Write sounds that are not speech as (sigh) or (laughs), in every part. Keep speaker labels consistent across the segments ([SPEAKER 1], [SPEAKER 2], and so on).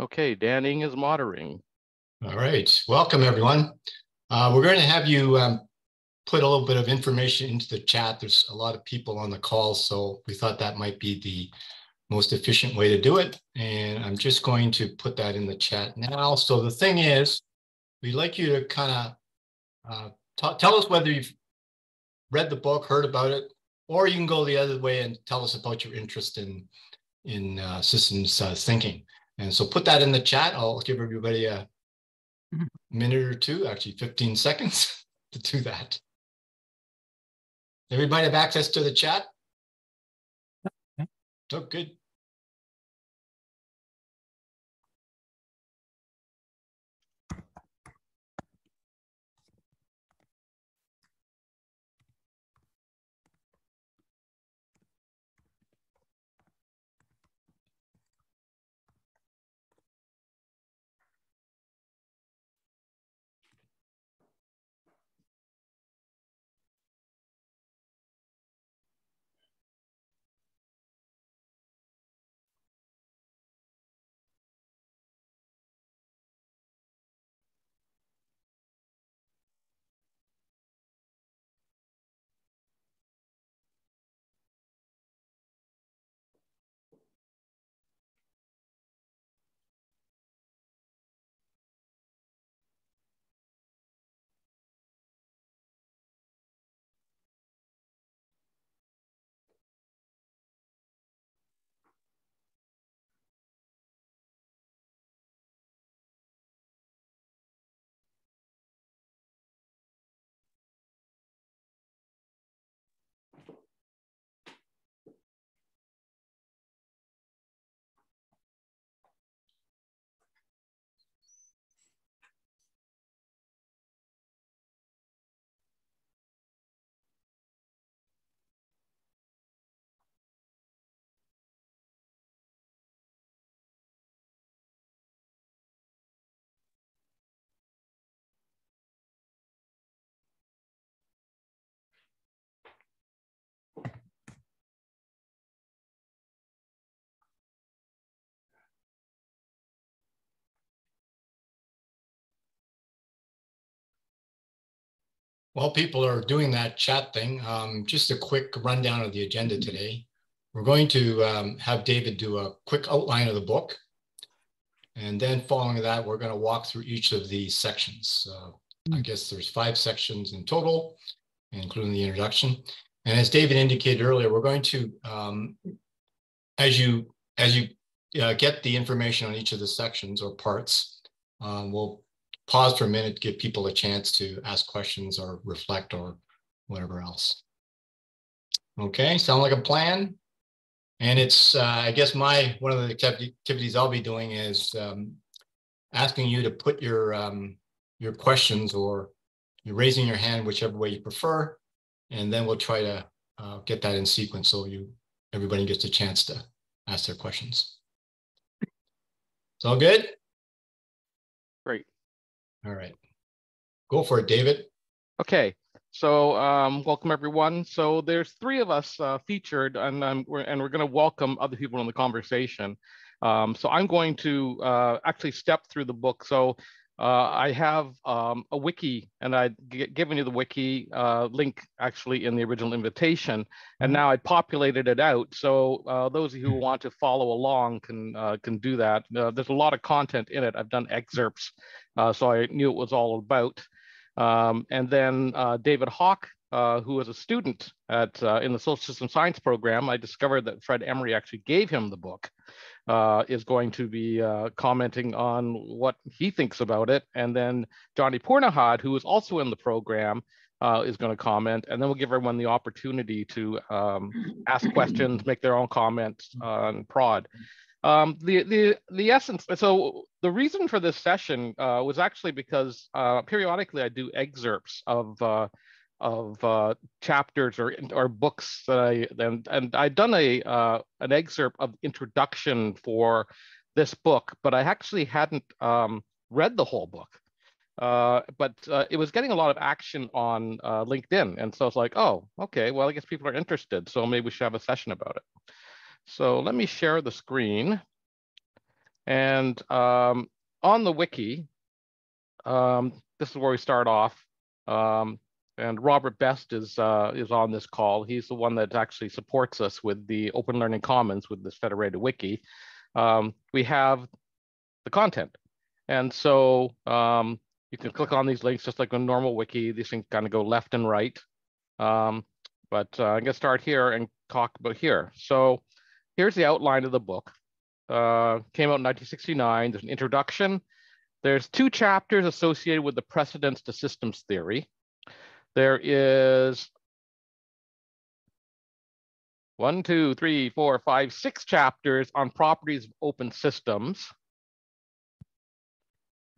[SPEAKER 1] Okay, Dan Ing is moderating.
[SPEAKER 2] All right, welcome everyone. Uh, we're going to have you um, put a little bit of information into the chat. There's a lot of people on the call, so we thought that might be the most efficient way to do it. And I'm just going to put that in the chat now. So the thing is, we'd like you to kind of uh, tell us whether you've read the book, heard about it, or you can go the other way and tell us about your interest in in uh, systems uh, thinking. And so put that in the chat. I'll give everybody a mm-hmm. minute or two, actually 15 seconds (laughs) to do that. Everybody have access to the chat? Oh, good. While people are doing that chat thing, um, just a quick rundown of the agenda today. We're going to um, have David do a quick outline of the book. And then following that, we're going to walk through each of these sections. Uh, I guess there's five sections in total, including the introduction. And as David indicated earlier, we're going to, um, as you as you uh, get the information on each of the sections or parts, um, we'll pause for a minute, to give people a chance to ask questions or reflect or whatever else. Okay, sound like a plan? And it's, uh, I guess my, one of the activities I'll be doing is um, asking you to put your, um, your questions or you're raising your hand, whichever way you prefer. And then we'll try to uh, get that in sequence so you, everybody gets a chance to ask their questions. It's all good? All right. Go for it, David.
[SPEAKER 1] Okay. So um, welcome everyone. So there's three of us uh, featured, and um, we're, and we're going to welcome other people in the conversation. Um, so I'm going to uh, actually step through the book. So uh, I have um, a wiki, and I'd given you the wiki uh, link actually in the original invitation, and mm-hmm. now I populated it out. So uh, those of you who want to follow along can uh, can do that. Uh, there's a lot of content in it. I've done excerpts so I knew it was all about. Um, and then uh, David Hawk, uh, who was a student at uh, in the social system science program, I discovered that Fred Emery actually gave him the book, uh, is going to be uh, commenting on what he thinks about it. And then Johnny Pourdehnad, who is also in the program, is going to comment. And then we'll give everyone the opportunity to um, ask questions, make their own comments on prod. Um, the, the, the essence, so the reason for this session uh, was actually because uh, periodically I do excerpts of, uh, of uh, chapters or, or books that I, and, and I'd done a, uh, an excerpt of introduction for this book, but I actually hadn't um, read the whole book. Uh, but it was getting a lot of action on uh, LinkedIn. And so it's like, oh, okay, well, I guess people are interested. So maybe we should have a session about it. So let me share the screen. And um, on the wiki, um, this is where we start off. Um, and Robert Best is uh, is on this call. He's the one that actually supports us with the Open Learning Commons with this federated wiki. Um, we have the content. And so um, you can click on these links just like a normal wiki. These things kind of go left and right. Um, but uh, I'm gonna start here and talk about here. So here's the outline of the book. Uh, came out in 1969. There's an introduction. There's two chapters associated with the precedents to systems theory. There is one, two, three, four, five, six chapters on properties of open systems.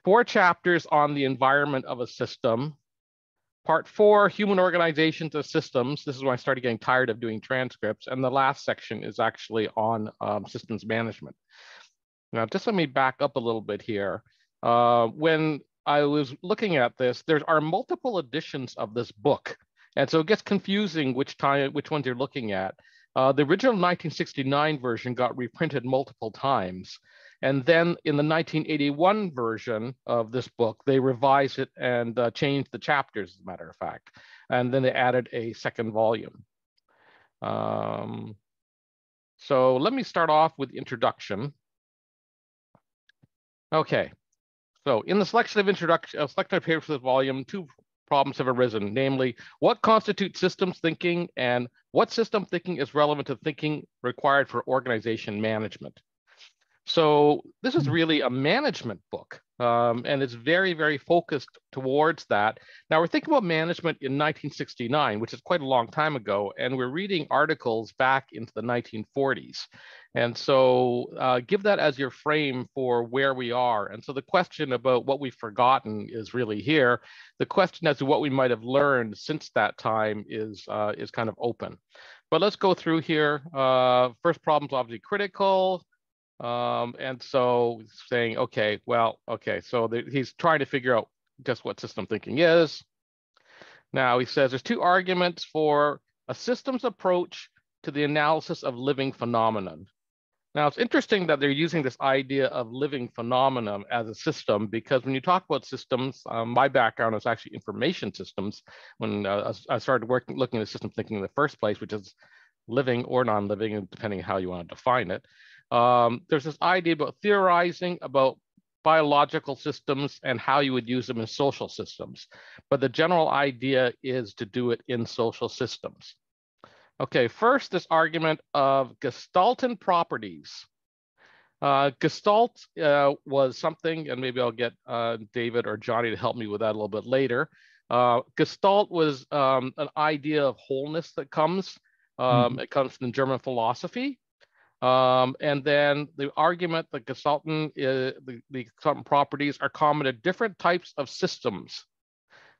[SPEAKER 1] Four chapters on the environment of a system. Part four, human organizations of systems. This is when I started getting tired of doing transcripts. And the last section is actually on um, systems management. Now, just let me back up a little bit here. Uh, when I was looking at this, there are multiple editions of this book. And so it gets confusing which time, which ones you're looking at. Uh, the original 1969 version got reprinted multiple times. And then in the 1981 version of this book, they revised it and uh, changed the chapters, as a matter of fact. And then they added a second volume. Um, so let me start off with introduction. Okay, so in the selection of introduction, uh, selection of papers for this volume, two problems have arisen, namely, what constitutes systems thinking and what system thinking is relevant to thinking required for organization management. So this is hmm. really a management book, um, and it's very, very focused towards that. Now we're thinking about management in 1969, which is quite a long time ago, and we're reading articles back into the 1940s. And so uh, give that as your frame for where we are. And so the question about what we've forgotten is really here. The question as to what we might have learned since that time is, uh, is kind of open. But let's go through here. Uh, first problem's obviously critical. Um, and so saying, okay, well, okay, so the, he's trying to figure out just what system thinking is. Now he says there's two arguments for a systems approach to the analysis of living phenomenon. Now it's interesting that they're using this idea of living phenomenon as a system because when you talk about systems, um, my background is actually information systems. When uh, I started working, looking at system thinking in the first place, which is living or non-living, depending on how you want to define it. Um, there's this idea about theorizing about biological systems and how you would use them in social systems. But the general idea is to do it in social systems. Okay, first, this argument of Gestalten properties. Uh, Gestalt uh, was something, and maybe I'll get uh, David or Johnny to help me with that a little bit later. Uh, Gestalt was um, an idea of wholeness that comes. Um, mm -hmm. It comes from German philosophy. Um, and then the argument that Gestalten, uh, the, the properties are common to different types of systems.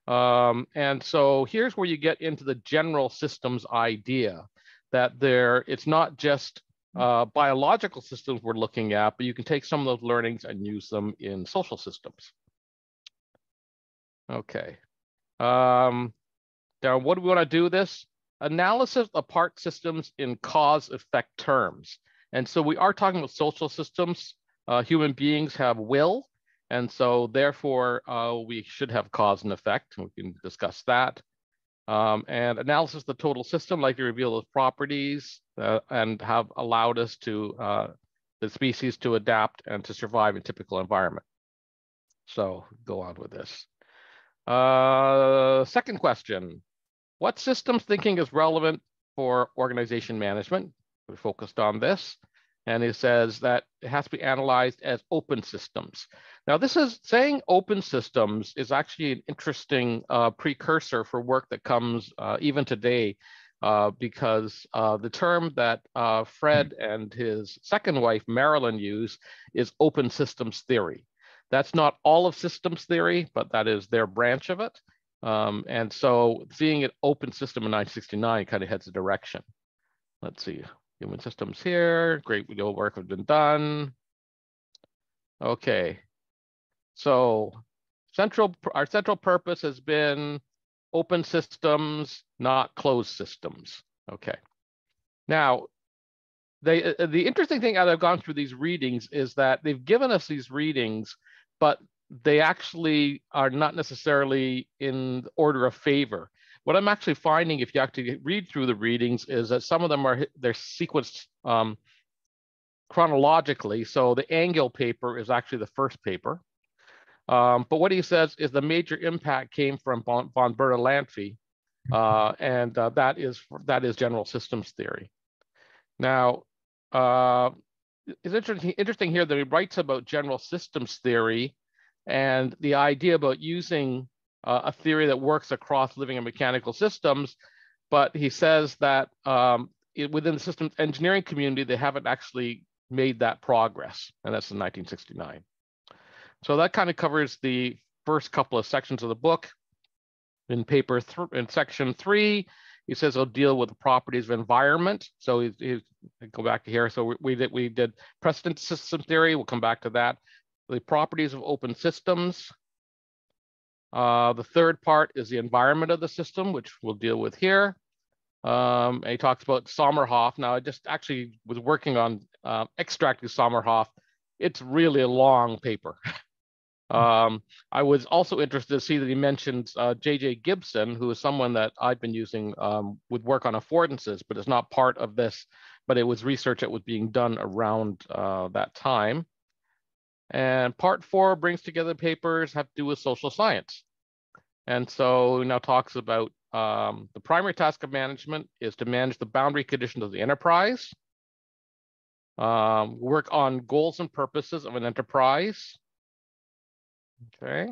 [SPEAKER 1] Um, and so here's where you get into the general systems idea that there, it's not just uh, biological systems we're looking at, but you can take some of those learnings and use them in social systems. Okay. Um, now, what do we want to do this? Analysis of part systems in cause effect terms. And so we are talking about social systems. Uh, human beings have will. And so therefore, uh, we should have cause and effect. We can discuss that. Um, and analysis of the total system, like to reveal those properties uh, and have allowed us to, uh, the species to adapt and to survive in typical environment. So go on with this. Uh, second question, what systems thinking is relevant for organization management? We focused on this. And it says that it has to be analyzed as open systems. Now, this is saying open systems is actually an interesting uh, precursor for work that comes uh, even today, uh, because uh, the term that uh, Fred and his second wife, Marilyn, use is open systems theory. That's not all of systems theory, but that is their branch of it. Um, and so seeing it open system in 1969 kind of heads the direction. Let's see, human systems here. Great deal of work has been done. Okay, so central our central purpose has been open systems, not closed systems. Okay, now they uh, the interesting thing as I've gone through these readings is that they've given us these readings, but they actually are not necessarily in order of favor. What I'm actually finding, if you actually read through the readings, is that some of them are they're sequenced um, chronologically. So the Angyal paper is actually the first paper. Um, but what he says is the major impact came from von, von uh, and uh, that is that is general systems theory. Now, uh, it's interesting, interesting here that he writes about general systems theory and the idea about using uh, a theory that works across living and mechanical systems. But he says that um, it, within the systems engineering community, they haven't actually made that progress, and that's in 1969. So that kind of covers the first couple of sections of the book. In paper in section three, he says he'll deal with the properties of environment. So he's, he's go back to here. So we, we, did we did precedent system theory. We'll come back to that. The properties of open systems. Uh, the third part is the environment of the system, which we'll deal with here. Um, and he talks about Sommerhoff. Now, I just actually was working on uh, extracting Sommerhoff. It's really a long paper. (laughs) Um, I was also interested to see that he mentions uh, J.J. Gibson, who is someone that I've been using um, with work on affordances, but it's not part of this, but it was research that was being done around uh, that time. And part four brings together papers have to do with social science. And so now talks about um, the primary task of management is to manage the boundary conditions of the enterprise, um, work on goals and purposes of an enterprise, Okay.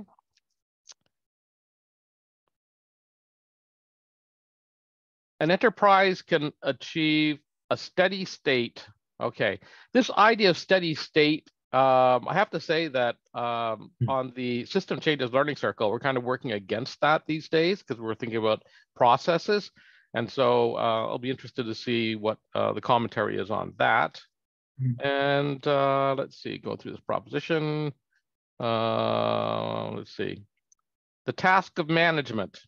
[SPEAKER 1] An enterprise can achieve a steady state. Okay, this idea of steady state, um, I have to say that um, hmm. on the System Changes Learning Circle, we're kind of working against that these days because we're thinking about processes. And so uh, I'll be interested to see what uh, the commentary is on that. Mm. And uh, let's see, go through this proposition. Uh, let's see. The task of management.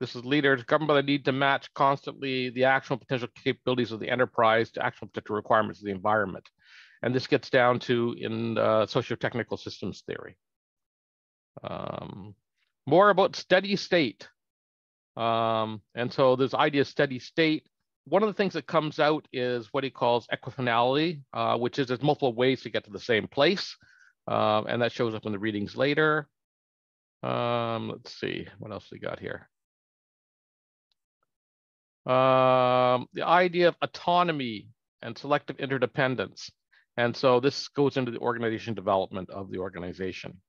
[SPEAKER 1] This is leaders governed by the need to match constantly the actual potential capabilities of the enterprise to actual potential requirements of the environment. And this gets down to in uh, socio-technical systems theory. Um, more about steady state. Um, and so this idea of steady state, one of the things that comes out is what he calls equifinality, uh, which is there's multiple ways to get to the same place. Um, and that shows up in the readings later. Um, let's see, what else we got here? Um, the idea of autonomy and selective interdependence. And so this goes into the organization development of the organization.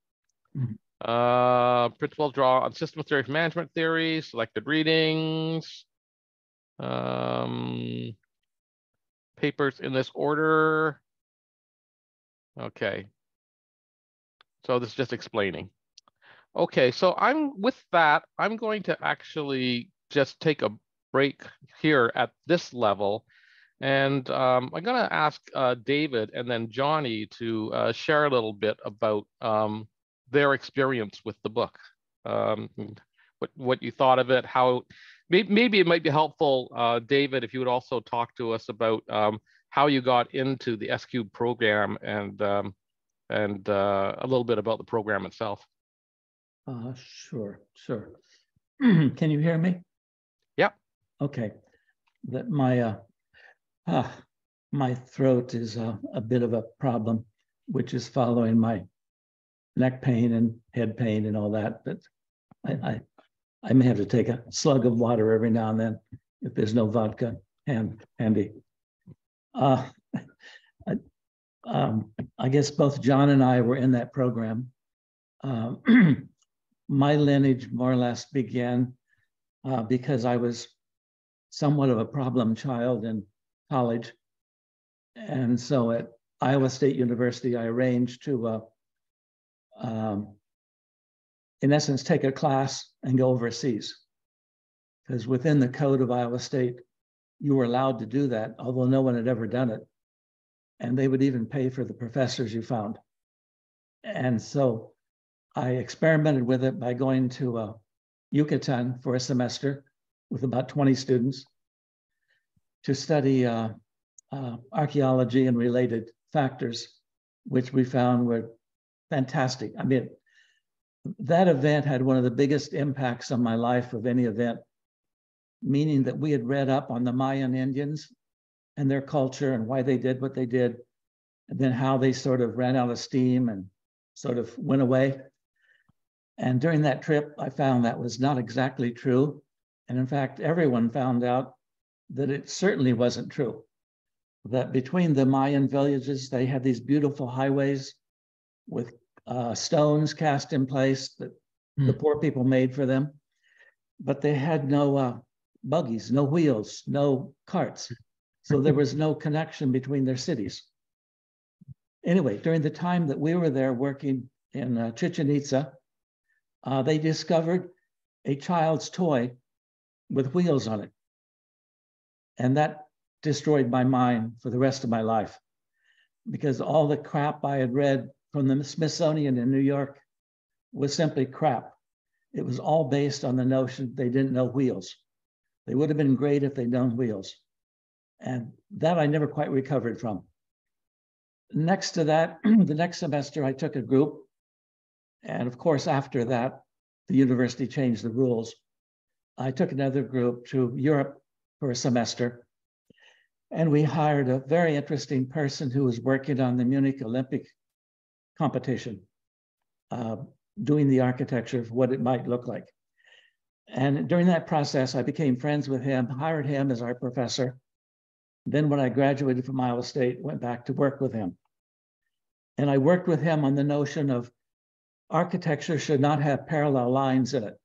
[SPEAKER 1] Mm -hmm. Uh, principles draw on system theory management theory, selected readings, um, papers in this order. Okay, so this is just explaining. Okay, so I'm with that, I'm going to actually just take a break here at this level. And um, I'm going to ask uh, David and then Johnny to uh, share a little bit about um, their experience with the book. Um, what, what you thought of it, how maybe, maybe it might be helpful, uh, David, if you would also talk to us about um, how you got into the S-Cube program and um, and uh, a little bit about the program itself.
[SPEAKER 3] Uh, sure, sure. (clears throat) Can you hear me?
[SPEAKER 1] Yep.
[SPEAKER 3] Okay. That my uh, my throat is a, a bit of a problem, which is following my neck pain and head pain and all that. But I, I, I may have to take a slug of water every now and then if there's no vodka hand, handy. Uh, (laughs) I, um, I guess both John and I were in that program. Um, (clears throat) my lineage more or less began uh, because I was somewhat of a problem child in college. And so at Iowa State University, I arranged to, uh, um, in essence, take a class and go overseas. Because within the code of Iowa State, you were allowed to do that, although no one had ever done it and they would even pay for the professors you found. And so I experimented with it by going to uh, Yucatan for a semester with about 20 students to study uh, uh, archaeology and related factors, which we found were fantastic. I mean, that event had one of the biggest impacts on my life of any event, meaning that we had read up on the Mayan Indians and their culture and why they did what they did, and then how they sort of ran out of steam and sort of went away. And during that trip, I found that was not exactly true. And in fact, everyone found out that it certainly wasn't true. That between the Mayan villages, they had these beautiful highways with uh, stones cast in place that mm. the poor people made for them. But they had no uh, buggies, no wheels, no carts. So there was no connection between their cities. Anyway, during the time that we were there working in uh, Chichen Itza, uh, they discovered a child's toy with wheels on it. And that destroyed my mind for the rest of my life because all the crap I had read from the Smithsonian in New York was simply crap. It was all based on the notion they didn't know wheels. They would have been great if they'd known wheels. And that I never quite recovered from. Next to that, (clears throat) the next semester, I took a group. And of course, after that, the university changed the rules. I took another group to Europe for a semester. And we hired a very interesting person who was working on the Munich Olympic competition, uh, doing the architecture of what it might look like. And during that process, I became friends with him, hired him as our professor. Then when I graduated from Iowa State, went back to work with him. And I worked with him on the notion of architecture should not have parallel lines in it.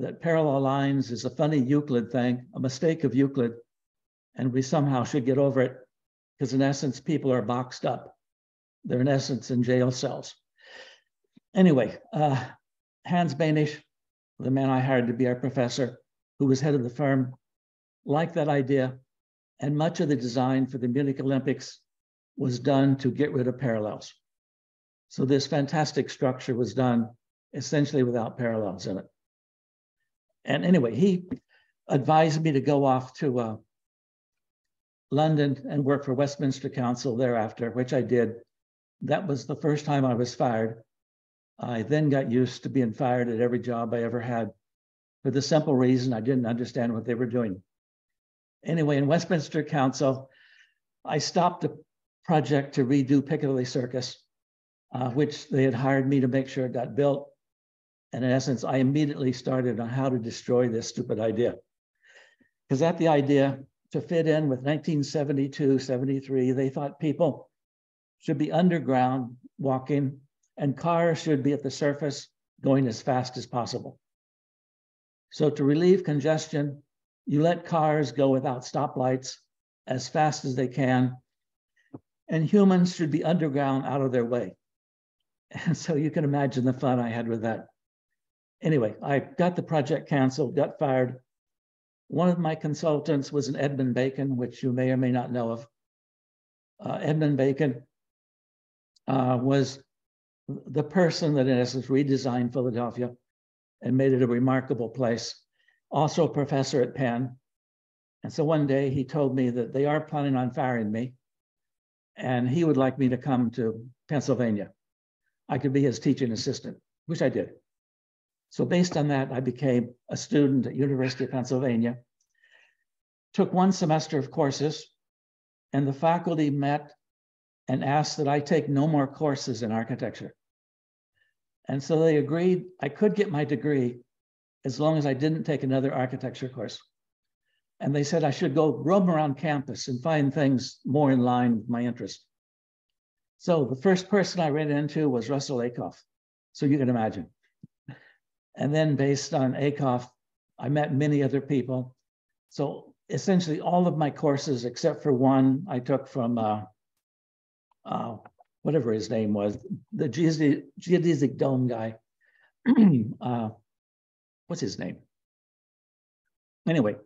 [SPEAKER 3] That parallel lines is a funny Euclid thing, a mistake of Euclid, and we somehow should get over it because in essence, people are boxed up. They're in essence in jail cells. Anyway, uh, Hans Behnisch, the man I hired to be our professor, who was head of the firm, liked that idea. And much of the design for the Munich Olympics was done to get rid of parallels. So this fantastic structure was done essentially without parallels in it. And anyway, he advised me to go off to uh, London and work for Westminster Council thereafter, which I did that was the first time I was fired. I then got used to being fired at every job I ever had for the simple reason I didn't understand what they were doing. Anyway, in Westminster Council, I stopped a project to redo Piccadilly Circus, uh, which they had hired me to make sure it got built. And in essence, I immediately started on how to destroy this stupid idea. Because at the idea to fit in with 1972, 73, they thought people should be underground walking, and cars should be at the surface going as fast as possible. So to relieve congestion, you let cars go without stoplights as fast as they can, and humans should be underground out of their way. (laughs) And so you can imagine the fun I had with that. Anyway, I got the project canceled, got fired. One of my consultants was an Edmund Bacon, which you may or may not know of. Uh, Edmund Bacon uh, was the person that in essence redesigned Philadelphia and made it a remarkable place. Also a professor at Penn. And so one day he told me that they are planning on firing me and he would like me to come to Pennsylvania. I could be his teaching assistant, which I did. So based on that, I became a student at University of Pennsylvania, took one semester of courses, and the faculty met and asked that I take no more courses in architecture. And so they agreed I could get my degree as long as I didn't take another architecture course. And they said I should go roam around campus and find things more in line with my interest. So the first person I ran into was Russell Ackoff. So you can imagine. And then based on Ackoff, I met many other people. So essentially all of my courses, except for one I took from uh, uh, whatever his name was, the geodesic, dome guy. (clears throat) uh, what's his name? Anyway,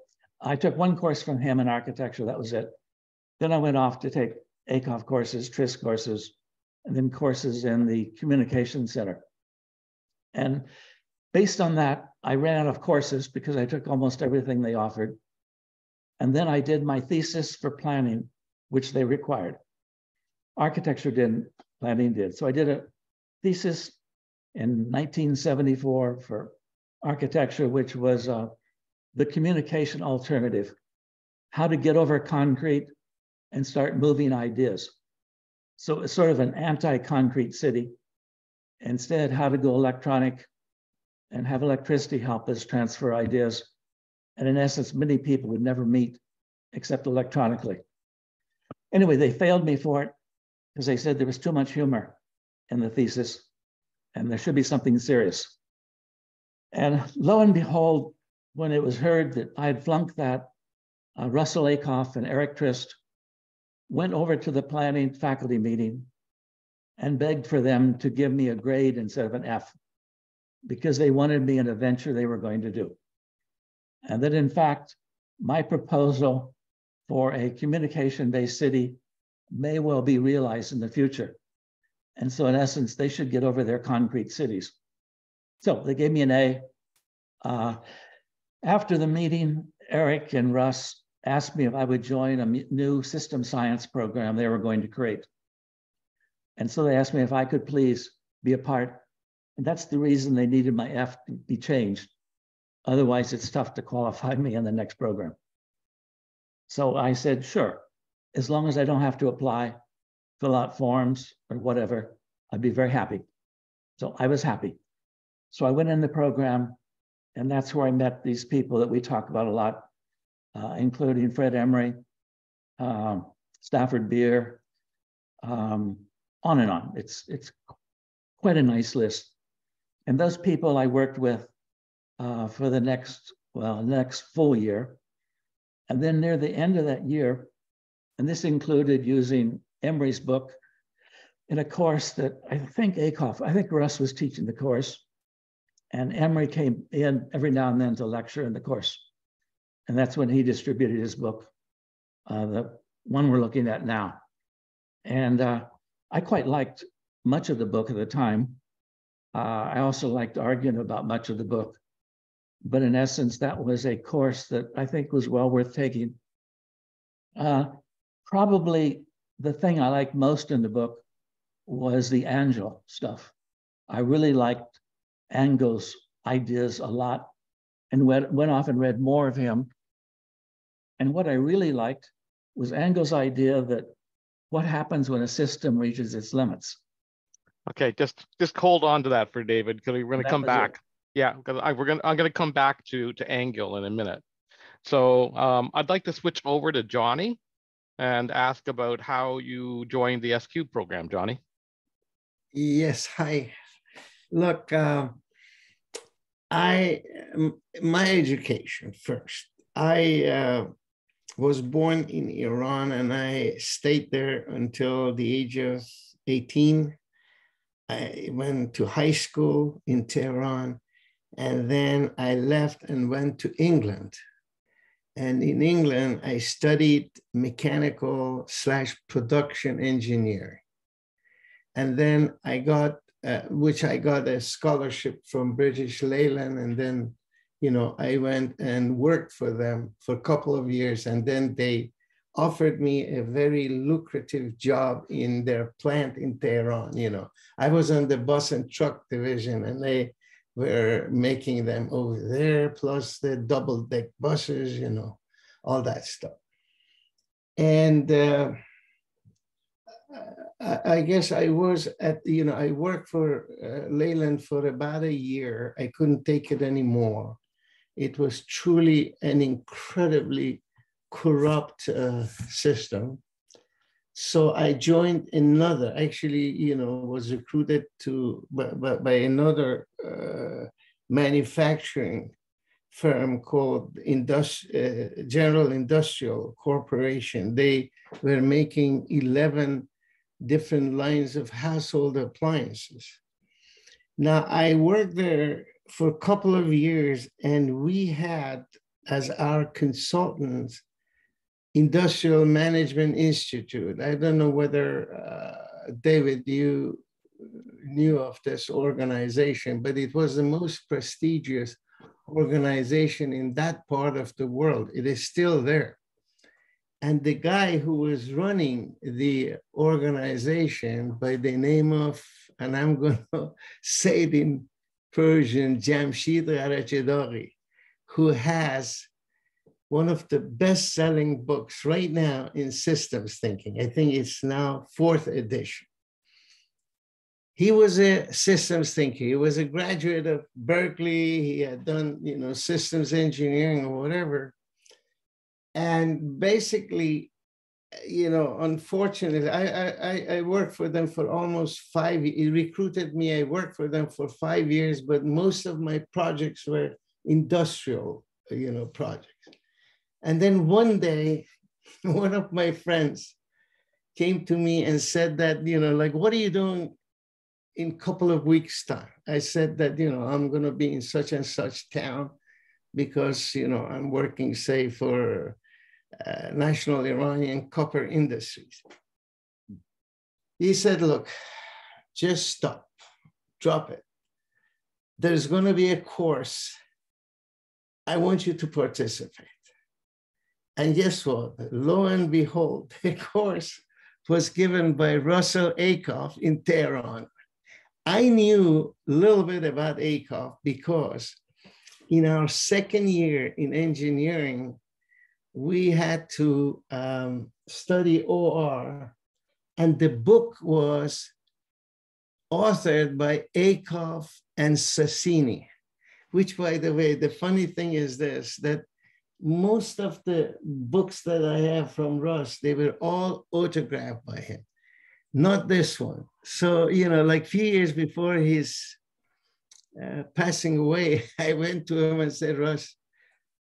[SPEAKER 3] I took one course from him in architecture. That was it. Then I went off to take Ackoff courses, Trist courses, and then courses in the communication center. And based on that, I ran out of courses because I took almost everything they offered. And then I did my thesis for planning, which they required. Architecture didn't, planning did. So I did a thesis in 1974 for architecture, which was uh, the communication alternative, how to get over concrete and start moving ideas. So it's sort of an anti-concrete city. Instead, how to go electronic and have electricity help us transfer ideas. And in essence, many people would never meet except electronically. Anyway, they failed me for it because they said there was too much humor in the thesis and there should be something serious. And lo and behold, when it was heard that I had flunked that, uh, Russell Ackoff and Eric Trist went over to the planning faculty meeting and begged for them to give me a grade instead of an F because they wanted me in a venture they were going to do. And that in fact, my proposal for a communication-based city may well be realized in the future. And so in essence, they should get over their concrete cities. So they gave me an A. Uh, after the meeting, Eric and Russ asked me if I would join a new system science program they were going to create. And so they asked me if I could please be a part. And that's the reason they needed my F to be changed. Otherwise, it's tough to qualify (laughs) me in the next program. So I said, sure, as long as I don't have to apply, fill out forms or whatever, I'd be very happy. So I was happy. So I went in the program, and that's where I met these people that we talk about a lot uh, including Fred Emery, um, Stafford Beer, um, on and on. It's, it's quite a nice list. And those people I worked with uh, for the next, well, next full year. And then near the end of that year, and this included using Emery's book in a course that I think Ackoff, I think Russ was teaching the course. And Emery came in every now and then to lecture in the course. And that's when he distributed his book, uh, the one we're looking at now. And uh, I quite liked much of the book at the time. Uh, I also liked arguing about much of the book. But in essence, that was a course that I think was well worth taking. Uh, probably the thing I liked most in the book was the Angyal stuff. I really liked Angyal's ideas a lot and went, went off and read more of him. And what I really liked was Angyal's idea that what happens when a system reaches its limits.
[SPEAKER 1] Okay, just just hold on to that for David because we're going to come back. It. Yeah, because we're going I'm going to come back to to Angyal in a minute. So um, I'd like to switch over to Johnny and ask about how you joined the SQ program, Johnny.
[SPEAKER 4] Yes, hi. Look, uh, I my education first. I uh, was born in Iran and I stayed there until the age of 18. I went to high school in Tehran and then I left and went to England. And in England, I studied mechanical slash production engineering. And then I got uh, which I got a scholarship from British Leyland. And then, you know, I went and worked for them for a couple of years. And then they offered me a very lucrative job in their plant in Tehran. You know, I was on the bus and truck division and they were making them over there, plus the double deck buses, you know, all that stuff. And, uh, I guess I was at, you know, I worked for uh, Leyland for about a year. I couldn't take it anymore. It was truly an incredibly corrupt uh, system. So I joined another, actually, you know, was recruited to by, by, another uh, manufacturing firm called Indust- uh, General Industrial Corporation. They were making 11 different lines of household appliances. Now, I worked there for a couple of years, and we had as our consultants Industrial Management Institute. I don't know whether, uh, David, you knew of this organization, but it was the most prestigious organization in that part of the world. It is still there. And the guy who was running the organization by the name of, and I'm (laughs) going to say it in Persian, Jamshid Gharajedaghi, who has one of the best selling books right now in systems thinking. I think it's now fourth edition. He was a systems thinker. He was a graduate of Berkeley. He had done, you know, systems engineering or whatever. And basically, you know, unfortunately, I, I, I worked for them for almost five. He recruited me. I worked for them for five years, but most of my projects were industrial, you know, projects. And then one day, (laughs) one of my friends came to me and said that, you know, like, what are you doing in a couple of weeks' time? I said that, you know, I'm going to be in such and such town because, you know, I'm working, say, for uh, National Iranian Copper Industries. He said, look, just stop, drop it. There's going to be a course. I want you to participate. And guess what? Lo and behold, (laughs) the course was given by Russell Ackoff in Tehran. I knew a little bit about Ackoff because in our second year in engineering, we had to um, study OR, and the book was authored by Ackoff and Sasieni, which, by the way, the funny thing is this that most of the books that I have from Russ, they were all autographed by him, not this one. So, you know, like few years before his uh, passing away, (laughs) I went to him and said, Russ,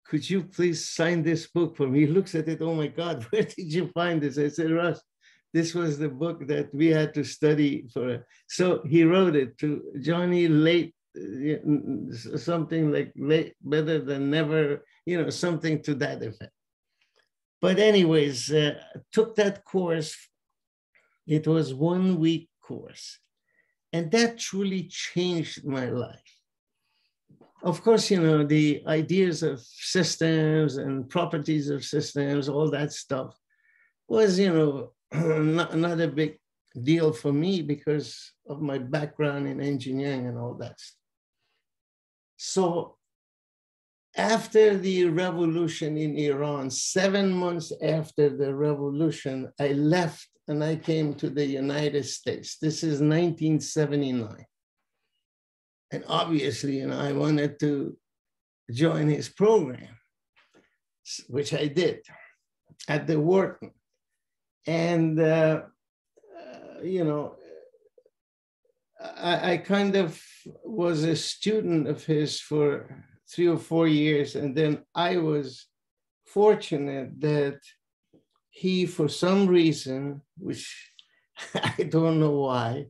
[SPEAKER 4] could you please sign this book for me? He looks at it, oh my God, (laughs) where did you find this? I said, Russ, this was the book that we had to study for. So he wrote it to Johnny late, something like better than never you know, something to that effect. But anyways, uh, took that course. It was one week course. And that truly changed my life. Of course, you know, the ideas of systems and properties of systems, all that stuff was, you know, (clears throat) not, not a big deal for me because of my background in engineering and all that. So after the revolution in Iran, seven months after the revolution, I left and I came to the United States. This is 1979. And obviously, you know, I wanted to join his program, which I did at the Wharton. And, uh, uh, you know, I, I kind of was a student of his for three or four years. And then I was fortunate that he, for some reason, which (laughs) I don't know why,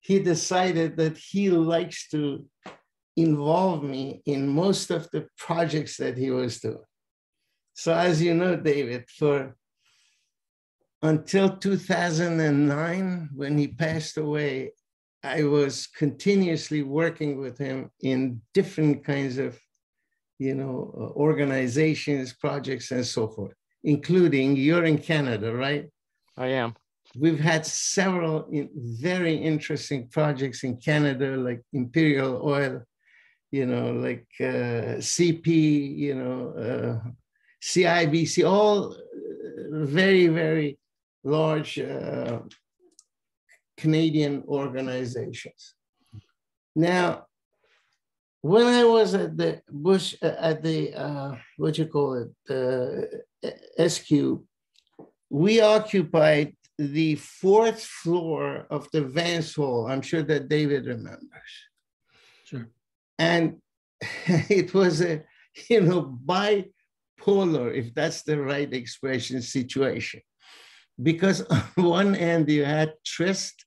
[SPEAKER 4] he decided that he likes to involve me in most of the projects that he was doing. So as you know, David, for until 2009, when he passed away, I was continuously working with him in different kinds of, you know, uh, organizations, projects, and so forth, including you're in Canada, right?
[SPEAKER 1] I am.
[SPEAKER 4] We've had several very interesting projects in Canada, like Imperial Oil, you know, like uh, CP, you know, uh, CIBC, all very, very large uh, Canadian organizations. Now, when I was at the Busch, uh, at the, uh, what you call it, uh, SQ, we occupied the fourth floor of the Vance Hall. I'm sure that David remembers.
[SPEAKER 3] Sure.
[SPEAKER 4] And (laughs) it was a, you know, bipolar, if that's the right expression, situation. Because (laughs) on one end you had Trist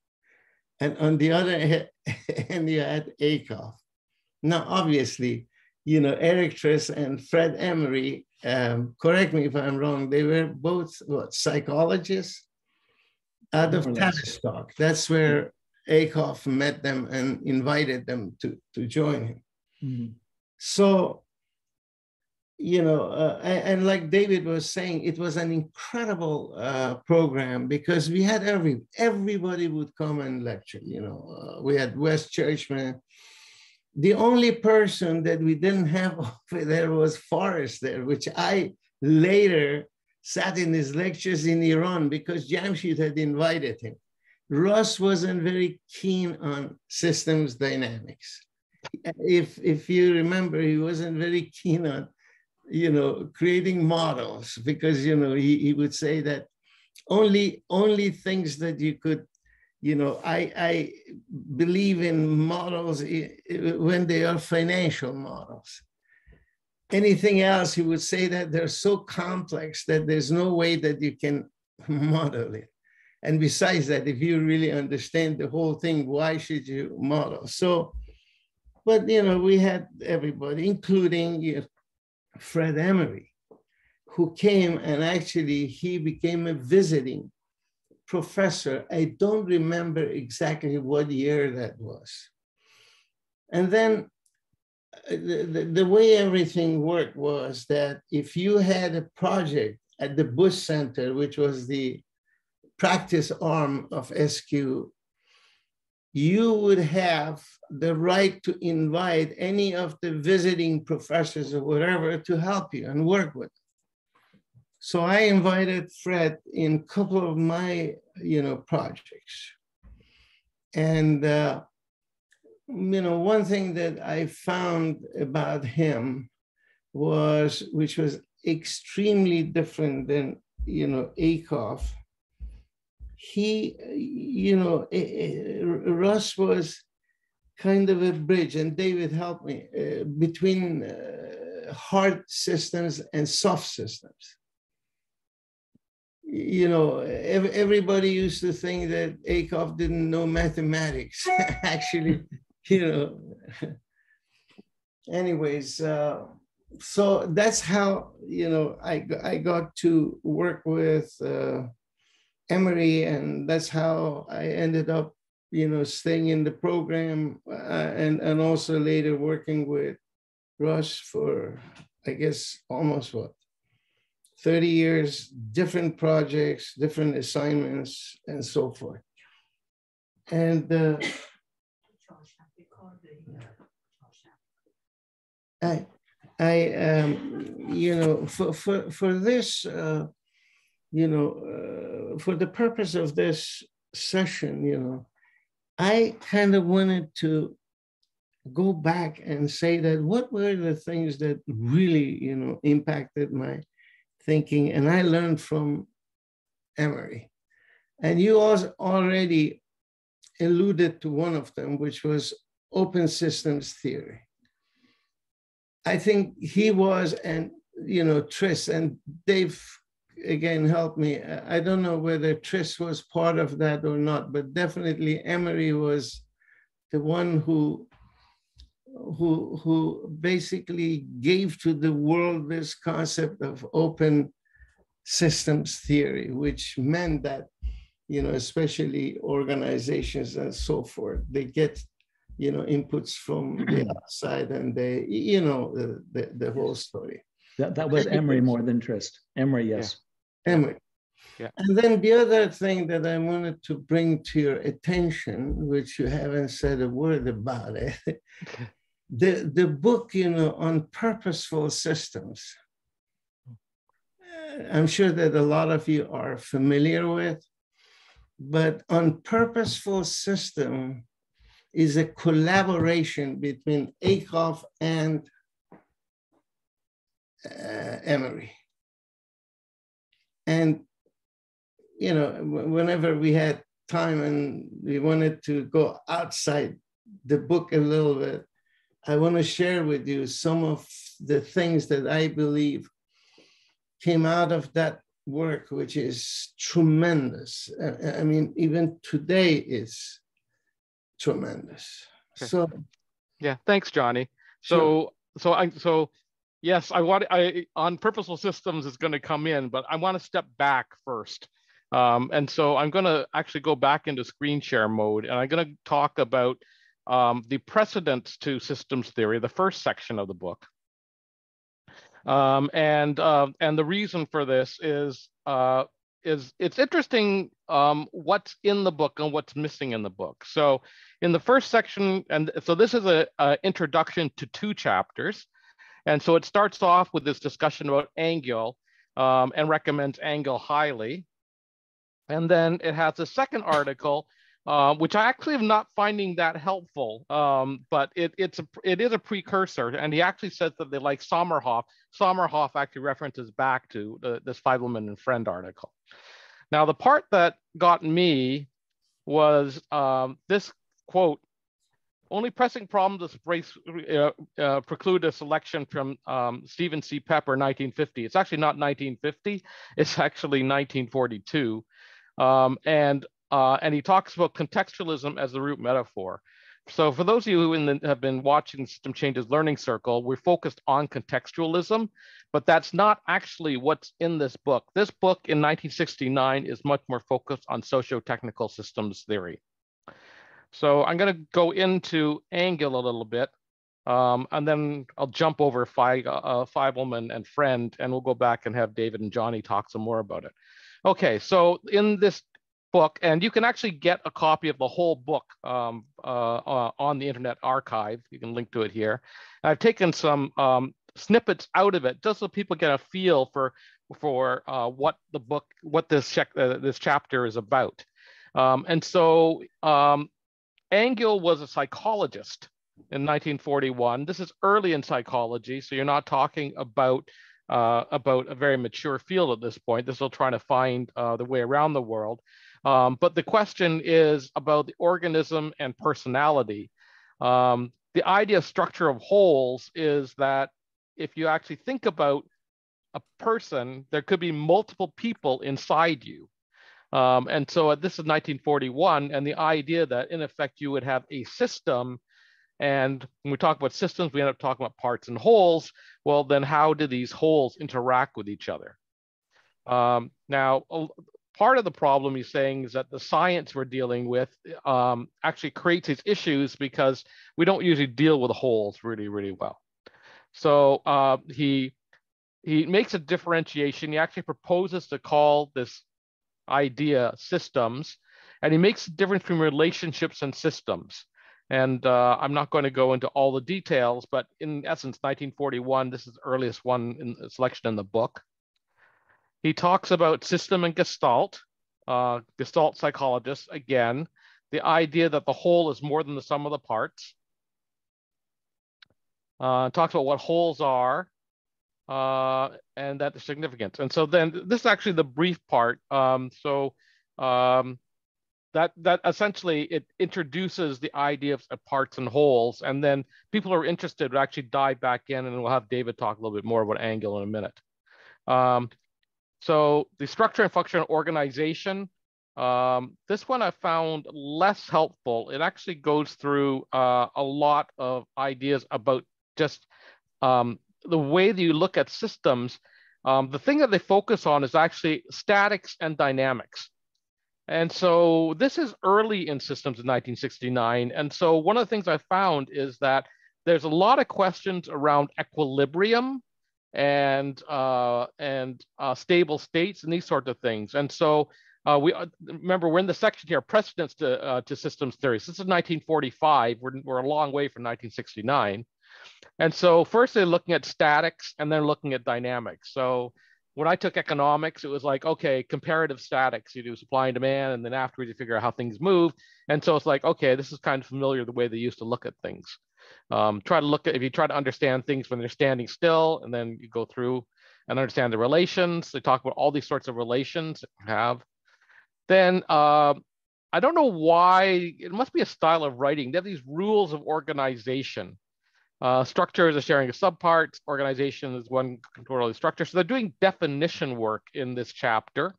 [SPEAKER 4] and on the other (laughs) end you had Ackoff. Now, obviously, you know, Eric Trist and Fred Emery, um, correct me if I'm wrong, they were both what, psychologists out of Tavistock. That's where Ackoff met them and invited them to, to join him. Mm-hmm. So, you know, uh, and, and, like David was saying, it was an incredible uh, program because we had every everybody would come and lecture. You know, uh, we had West Churchman. The only person that we didn't have (laughs) over there was Forrester, which I later sat in his lectures in Iran because Jamshid had invited him. Russ wasn't very keen on systems dynamics. If, if you remember, he wasn't very keen on you know, creating models because, you know, he, he would say that only, only things that you could, you know, I, I believe in models when they are financial models. Anything else, he would say that they're so complex that there's no way that you can (laughs) model it. And besides that, if you really understand the whole thing, why should you model? So, but you know, we had everybody, including you Fred Emery, who came and actually he became a visiting professor. I don't remember exactly what year that was. And then uh, the, the, the, way everything worked was that if you had a project at the Busch Center, which was the practice arm of SQ, you would have the right to invite any of the visiting professors or whatever to help you and work with. So I invited Fred in a couple of my, you know, projects. And, uh, you know, one thing that I found about him was, which was extremely different than, you know, Ackoff, he, you know, Russ was kind of a bridge, and David helped me, uh, between uh, hard systems and soft systems. You know, ev everybody used to think that Ackoff didn't know mathematics. (laughs) Actually, you know. (laughs) Anyways, uh, so that's how you know I I got to work with Emery, and that's how I ended up, you know, staying in the program uh, and, and also later working with Russ for, I guess, almost what, 30 years, different projects, different assignments, and so forth. And uh, I, I, um, you know, for, for, for this, uh, you know, uh, for the purpose of this session, you know, I kind of wanted to go back and say that what were the things that really, you know, impacted my thinking. And I learned from Emery. And you also already alluded to one of them, which was open systems theory. I think he was, and you know, Trist and Dave again help me. I don't know whether Trist was part of that or not, but definitely Emery was the one who who who basically gave to the world this concept of open systems theory, which meant that you know, especially organizations and so forth, they get you know inputs from the outside and they you know the, the, the whole story
[SPEAKER 3] that, that was Emery more than Trist. Emery, yes.
[SPEAKER 4] Anyway, yeah. And then the other thing that I wanted to bring to your attention, which you haven't said a word about it, (laughs) the, the book, you know, on purposeful systems. I'm sure that a lot of you are familiar with, but on purposeful system is a collaboration between Ackoff and uh, Emery. And, you know, whenever we had time and we wanted to go outside the book a little bit, I want to share with you some of the things that I believe came out of that work, which is tremendous. I mean, even today is tremendous. Okay. So,
[SPEAKER 1] yeah, thanks, Johnny. So, sure. so I so yes, I want I on purposeful systems is going to come in, but I want to step back first. Um, and so I'm going to actually go back into screen share mode, and I'm going to talk about um, the precedents to systems theory, the first section of the book. Um, and uh, and the reason for this is uh, is it's interesting um, what's in the book and what's missing in the book. So in the first section, and so this is a, a introduction to two chapters. And so it starts off with this discussion about Angyal um, and recommends Angyal highly. And then it has a second article, uh, which I actually am not finding that helpful, um, but it, it's a, it is a precursor. And he actually says that they like Sommerhoff. Sommerhoff actually references back to the, this Feibleman and Friend article. Now, the part that got me was um, this quote only pressing problems uh, uh, preclude a selection from um, Stephen C. Pepper, 1950. It's actually not 1950. It's actually 1942. Um, and, uh, and he talks about contextualism as the root metaphor. So for those of you who the, have been watching System Changes Learning Circle, we're focused on contextualism, but that's not actually what's in this book. This book in 1969 is much more focused on socio-technical systems theory. So I'm going to go into Angyal a little bit, um, and then I'll jump over Fe uh, Feibleman and Friend, and we'll go back and have David and Johnny talk some more about it. Okay, so in this book, and you can actually get a copy of the whole book um, uh, uh, on the Internet Archive. You can link to it here. I've taken some um, snippets out of it just so people get a feel for for uh, what the book, what this check, uh, this chapter is about. Um, and so um, Angyal was a psychologist in 1941. This is early in psychology, so you're not talking about uh, about a very mature field at this point. They're still trying to find uh, the way around the world. Um, but the question is about the organism and personality. Um, the idea of structure of wholes is that if you actually think about a person, there could be multiple people inside you. Um, and so uh, this is 1941, and the idea that in effect you would have a system, and when we talk about systems, we end up talking about parts and wholes. Well, then how do these wholes interact with each other? Um, now, part of the problem he's saying is that the science we're dealing with um, actually creates these issues because we don't usually deal with wholes really, really well. So uh, he he makes a differentiation. He actually proposes to call this idea systems, and he makes a difference between relationships and systems. And uh, I'm not going to go into all the details, but in essence, 1941, this is the earliest one in the selection in the book. He talks about system and gestalt, uh, gestalt psychologists, again, the idea that the whole is more than the sum of the parts. Uh, talks about what wholes are, uh, and that is significant. And so then this is actually the brief part. Um, so um, that that essentially it introduces the idea of parts and wholes, and then people who are interested would actually dive back in, and we'll have David talk a little bit more about Angyal in a minute. Um, so the structure and function organization. Um, this one I found less helpful. It actually goes through uh, a lot of ideas about just um, the way that you look at systems, um, the thing that they focus on is actually statics and dynamics. And so this is early in systems in 1969. And so one of the things I found is that there's a lot of questions around equilibrium and uh, and uh, stable states and these sorts of things. And so uh, we uh, remember we're in the section here, precedents to, uh, to systems theory. So this is 1945. We're, we're a long way from 1969. And so first they're looking at statics and then looking at dynamics. So when I took economics, it was like, okay, comparative statics, you do supply and demand, and then afterwards you figure out how things move. And so it's like, okay, this is kind of familiar the way they used to look at things. Um, try to look at, if you try to understand things when they're standing still, and then you go through and understand the relations, they talk about all these sorts of relations have. Then uh, I don't know why, it must be a style of writing. They have these rules of organization uh, structure is a sharing of subparts. Organization is one control of the structure. So they're doing definition work in this chapter,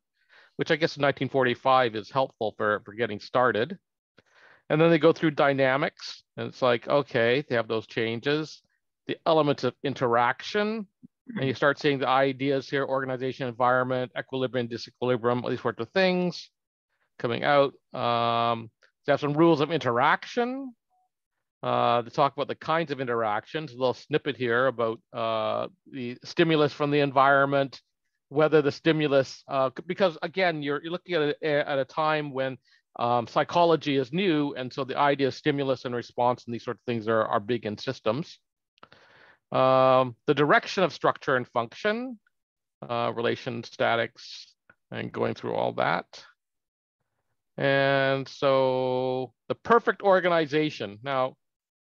[SPEAKER 1] which I guess in 1945 is helpful for, for getting started. And then they go through dynamics. And it's like, okay, they have those changes. The elements of interaction. And you start seeing the ideas here, organization, environment, equilibrium, disequilibrium, all these sorts of things coming out. Um, they have some rules of interaction, uh, to talk about the kinds of interactions, a little snippet here about uh, the stimulus from the environment, whether the stimulus, uh, because again, you're, you're looking at a, at a time when um, psychology is new, and so the idea of stimulus and response and these sort of things are, are big in systems. Um, the direction of structure and function, uh, relation statics, and going through all that. And so the perfect organization. Now,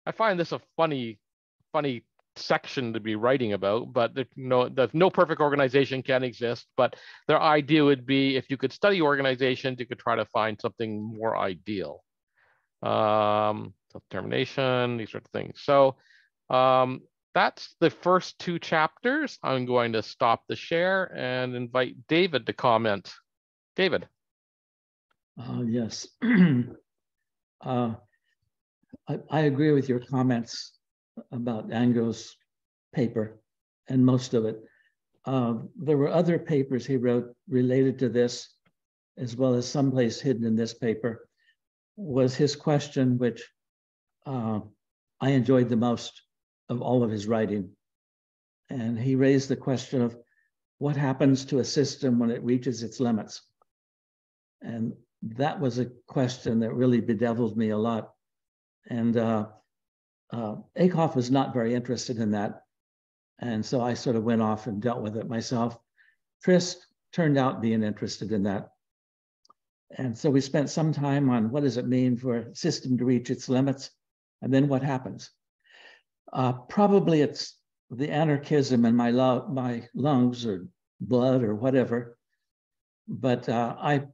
[SPEAKER 1] I find this a funny, funny section to be writing about, but there, no, there's no perfect organization can exist. But their idea would be if you could study organizations, you could try to find something more ideal. Um, self-determination, these sort of things. So um, that's the first two chapters. I'm going to stop the share and invite David to comment. David.
[SPEAKER 3] Uh, yes. (clears throat) uh, I, I, agree with your comments about Angyal's paper and most of it. Uh, there were other papers he wrote related to this, as well as someplace hidden in this paper, was his question, which uh, I enjoyed the most of all of his writing. And he raised the question of what happens to a system when it reaches its limits. And that was a question that really bedeviled me a lot. And uh, uh, Ackoff was not very interested in that. And so I sort of went off and dealt with it myself. Trist turned out being interested in that. And so we spent some time on what does it mean for a system to reach its limits, and then what happens. Uh, probably it's the anarchism in my, lo- my lungs or blood or whatever. But uh, I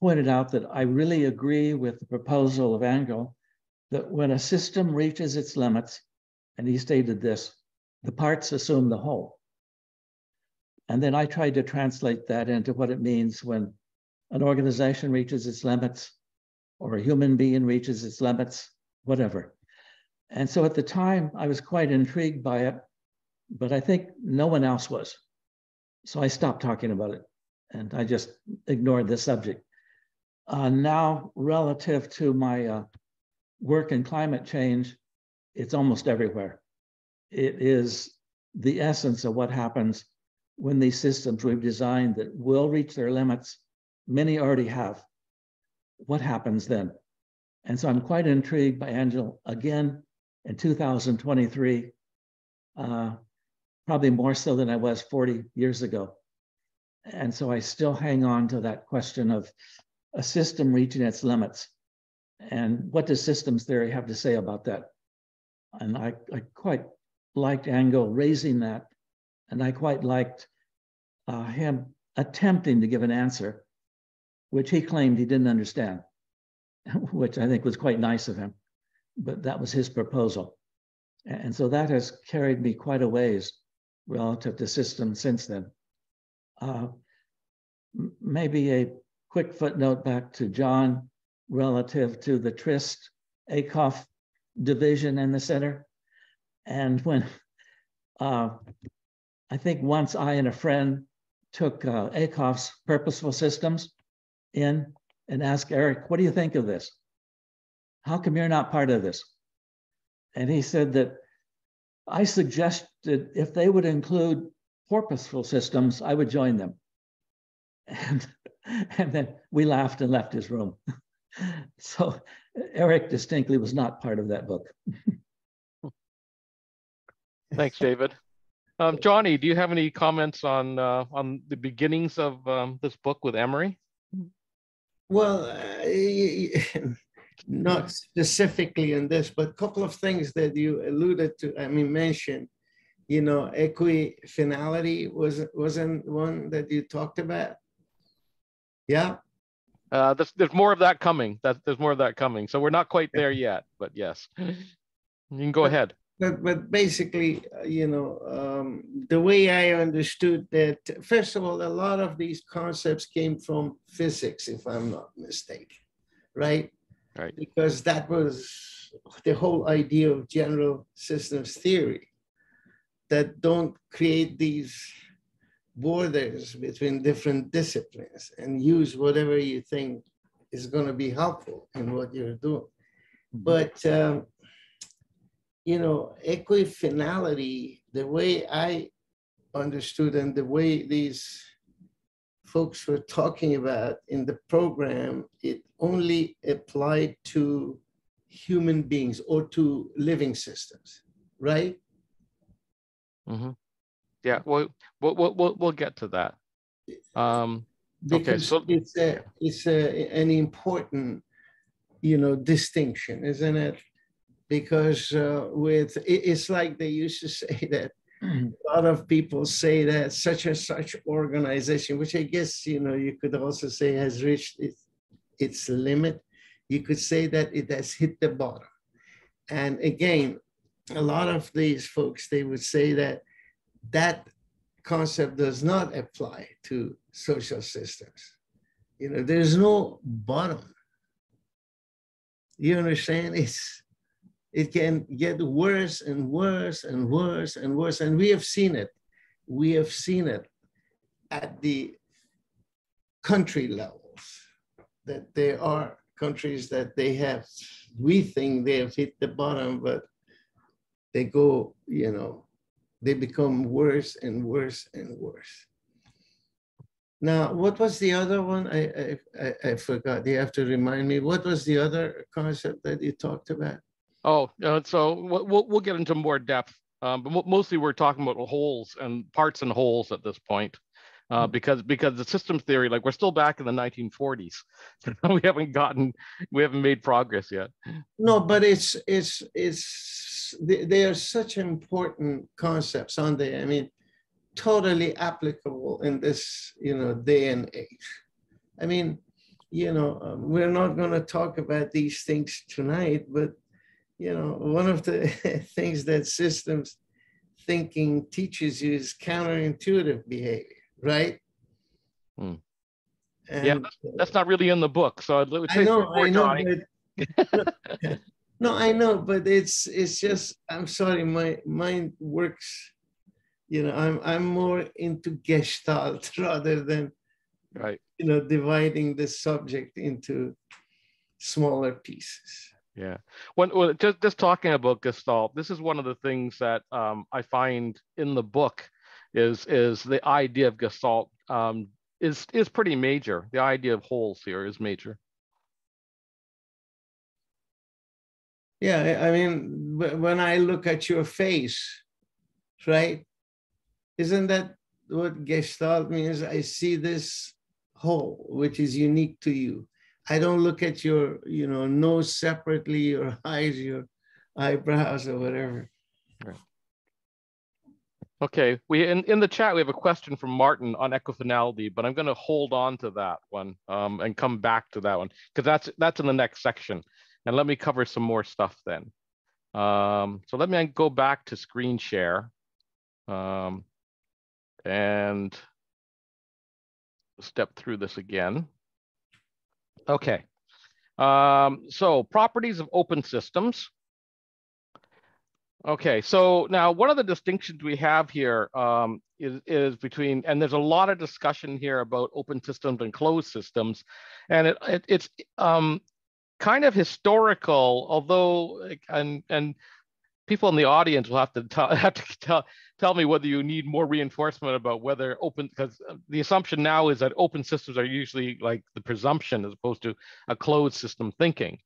[SPEAKER 3] pointed out that I really agree with the proposal of Angyal that when a system reaches its limits, and he stated this, the parts assume the whole. And then I tried to translate that into what it means when an organization reaches its limits or a human being reaches its limits, whatever. And so at the time, I was quite intrigued by it, but I think no one else was. So I stopped talking about it and I just ignored the subject. Uh, now, relative to my uh, work in climate change, it's almost everywhere. It is the essence of what happens when these systems we've designed that will reach their limits, many already have. What happens then? And so I'm quite intrigued by Angyal again in 2023, uh, probably more so than I was 40 years ago. And so I still hang on to that question of a system reaching its limits. And what does systems theory have to say about that? And I, I quite liked Angyal raising that. And I quite liked uh, him attempting to give an answer, which he claimed he didn't understand, (laughs) which I think was quite nice of him. But that was his proposal. And so that has carried me quite a ways relative to systems since then. Uh, maybe a quick footnote back to John relative to the Trist Ackoff division in the center. And when uh, I think once I and a friend took uh, Ackoff's purposeful systems in and asked Eric, what do you think of this? How come you're not part of this? And he said that I suggested if they would include purposeful systems, I would join them. (laughs) And and then we laughed and left his room. (laughs) (laughs) so Eric distinctly was not part of that book. (laughs)
[SPEAKER 1] Thanks, David. Um, Johnny, do you have any comments on uh, on the beginnings of um, this book with Emery?
[SPEAKER 4] Well, uh, (laughs) not specifically in this, but a couple of things that you alluded to. I mean, mentioned. You know, equifinality was wasn't one that you talked about. Yeah.
[SPEAKER 1] Uh, there's, there's more of that coming. That there's more of that coming. So we're not quite there yet, but yes, you can go ahead.
[SPEAKER 4] But but basically, uh, you know, um, the way I understood that, first of all, a lot of these concepts came from physics, if I'm not mistaken, right?
[SPEAKER 1] Right.
[SPEAKER 4] Because that was the whole idea of general systems theory, that don't create these borders between different disciplines and use whatever you think is going to be helpful in what you're doing. Mm-hmm. But um, you know, equifinality, the way I understood and the way these folks were talking about in the program, it only applied to human beings or to living systems, right?
[SPEAKER 1] Mm-hmm. Yeah, well, we'll, we'll, we'll get to that. Um, okay, so
[SPEAKER 4] it's a, it's a, an important, you know, distinction, isn't it? Because uh, with it's like they used to (laughs) say that mm-hmm. a lot of people say that such and such organization, which I guess you know you could also say has reached its its limit. You could say that it has hit the bottom. And again, a lot of these folks they would say that that concept does not apply to social systems. You know, there's no bottom. You understand? It's it can get worse and worse and worse and worse. And we have seen it. We have seen it at the country levels that there are countries that they have, we think they have hit the bottom, but they go, you know, they become worse and worse and worse. Now, what was the other one? I, I, I forgot. You have to remind me. What was the other concept that you talked about?
[SPEAKER 1] Oh, uh, so we'll, we'll get into more depth, um, but mostly we're talking about wholes and parts and wholes at this point. Uh, hmm. because because the system theory, like we're still back in the 1940s, (laughs) we haven't gotten, we haven't made progress yet.
[SPEAKER 4] No, but it's it's it's they, are such important concepts, aren't they? I mean, totally applicable in this, you know, day and age. I mean, you know, um, we're not going to talk about these things tonight, but you know, one of the (laughs) things that systems thinking teaches you is counterintuitive behavior, right?
[SPEAKER 1] Hmm. yeah, that's, that's, not really in the book. So
[SPEAKER 4] I know, I know, but, (laughs) (laughs) No, I know, but it's it's just I'm sorry, my mind works. You know, I'm I'm more into gestalt (laughs) rather than
[SPEAKER 1] right.
[SPEAKER 4] You know, dividing the subject into smaller pieces.
[SPEAKER 1] Yeah. When well, just just talking about gestalt, this is one of the things that um, I find in the book is is the idea of gestalt um, is is pretty major. The idea of wholes here is major.
[SPEAKER 4] Yeah, I mean, when I look at your face, right? Isn't that what Gestalt means? I see this whole, which is unique to you. I don't look at your, you know, nose separately, your (laughs) eyes, your eyebrows, or whatever.
[SPEAKER 1] Okay, we in, in the chat we have a question from Martin on equifinality, but I'm going to hold on to that one um, and come back to that one because that's that's in the next section. And let me cover some more stuff then. Um, so let me go back to screen share um, and step through this again. Okay, um, so properties of open systems. Okay, so now one of the distinctions we have here um, is, is between, and there's a lot of discussion here about open systems and closed systems, and it, it it's um, kind of historical, although and and people in the audience will have to tell (laughs) have to tell tell me whether you need more reinforcement about whether open because the assumption now is that open systems are usually like the presumption as opposed to a closed system thinking.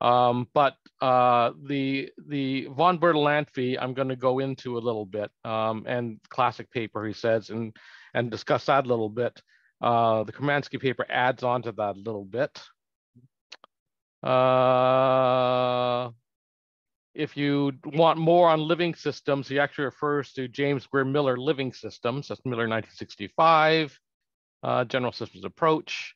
[SPEAKER 1] Um, but uh, the the von Bertalanffy I'm going to go into a little bit um, and classic paper he says and and discuss that a little bit. Uh, the Kurmansky paper adds on to that a little bit. Uh, if you want more on living systems, he actually refers to James Grier Miller Living Systems. That's Miller 1965, uh, General Systems Approach.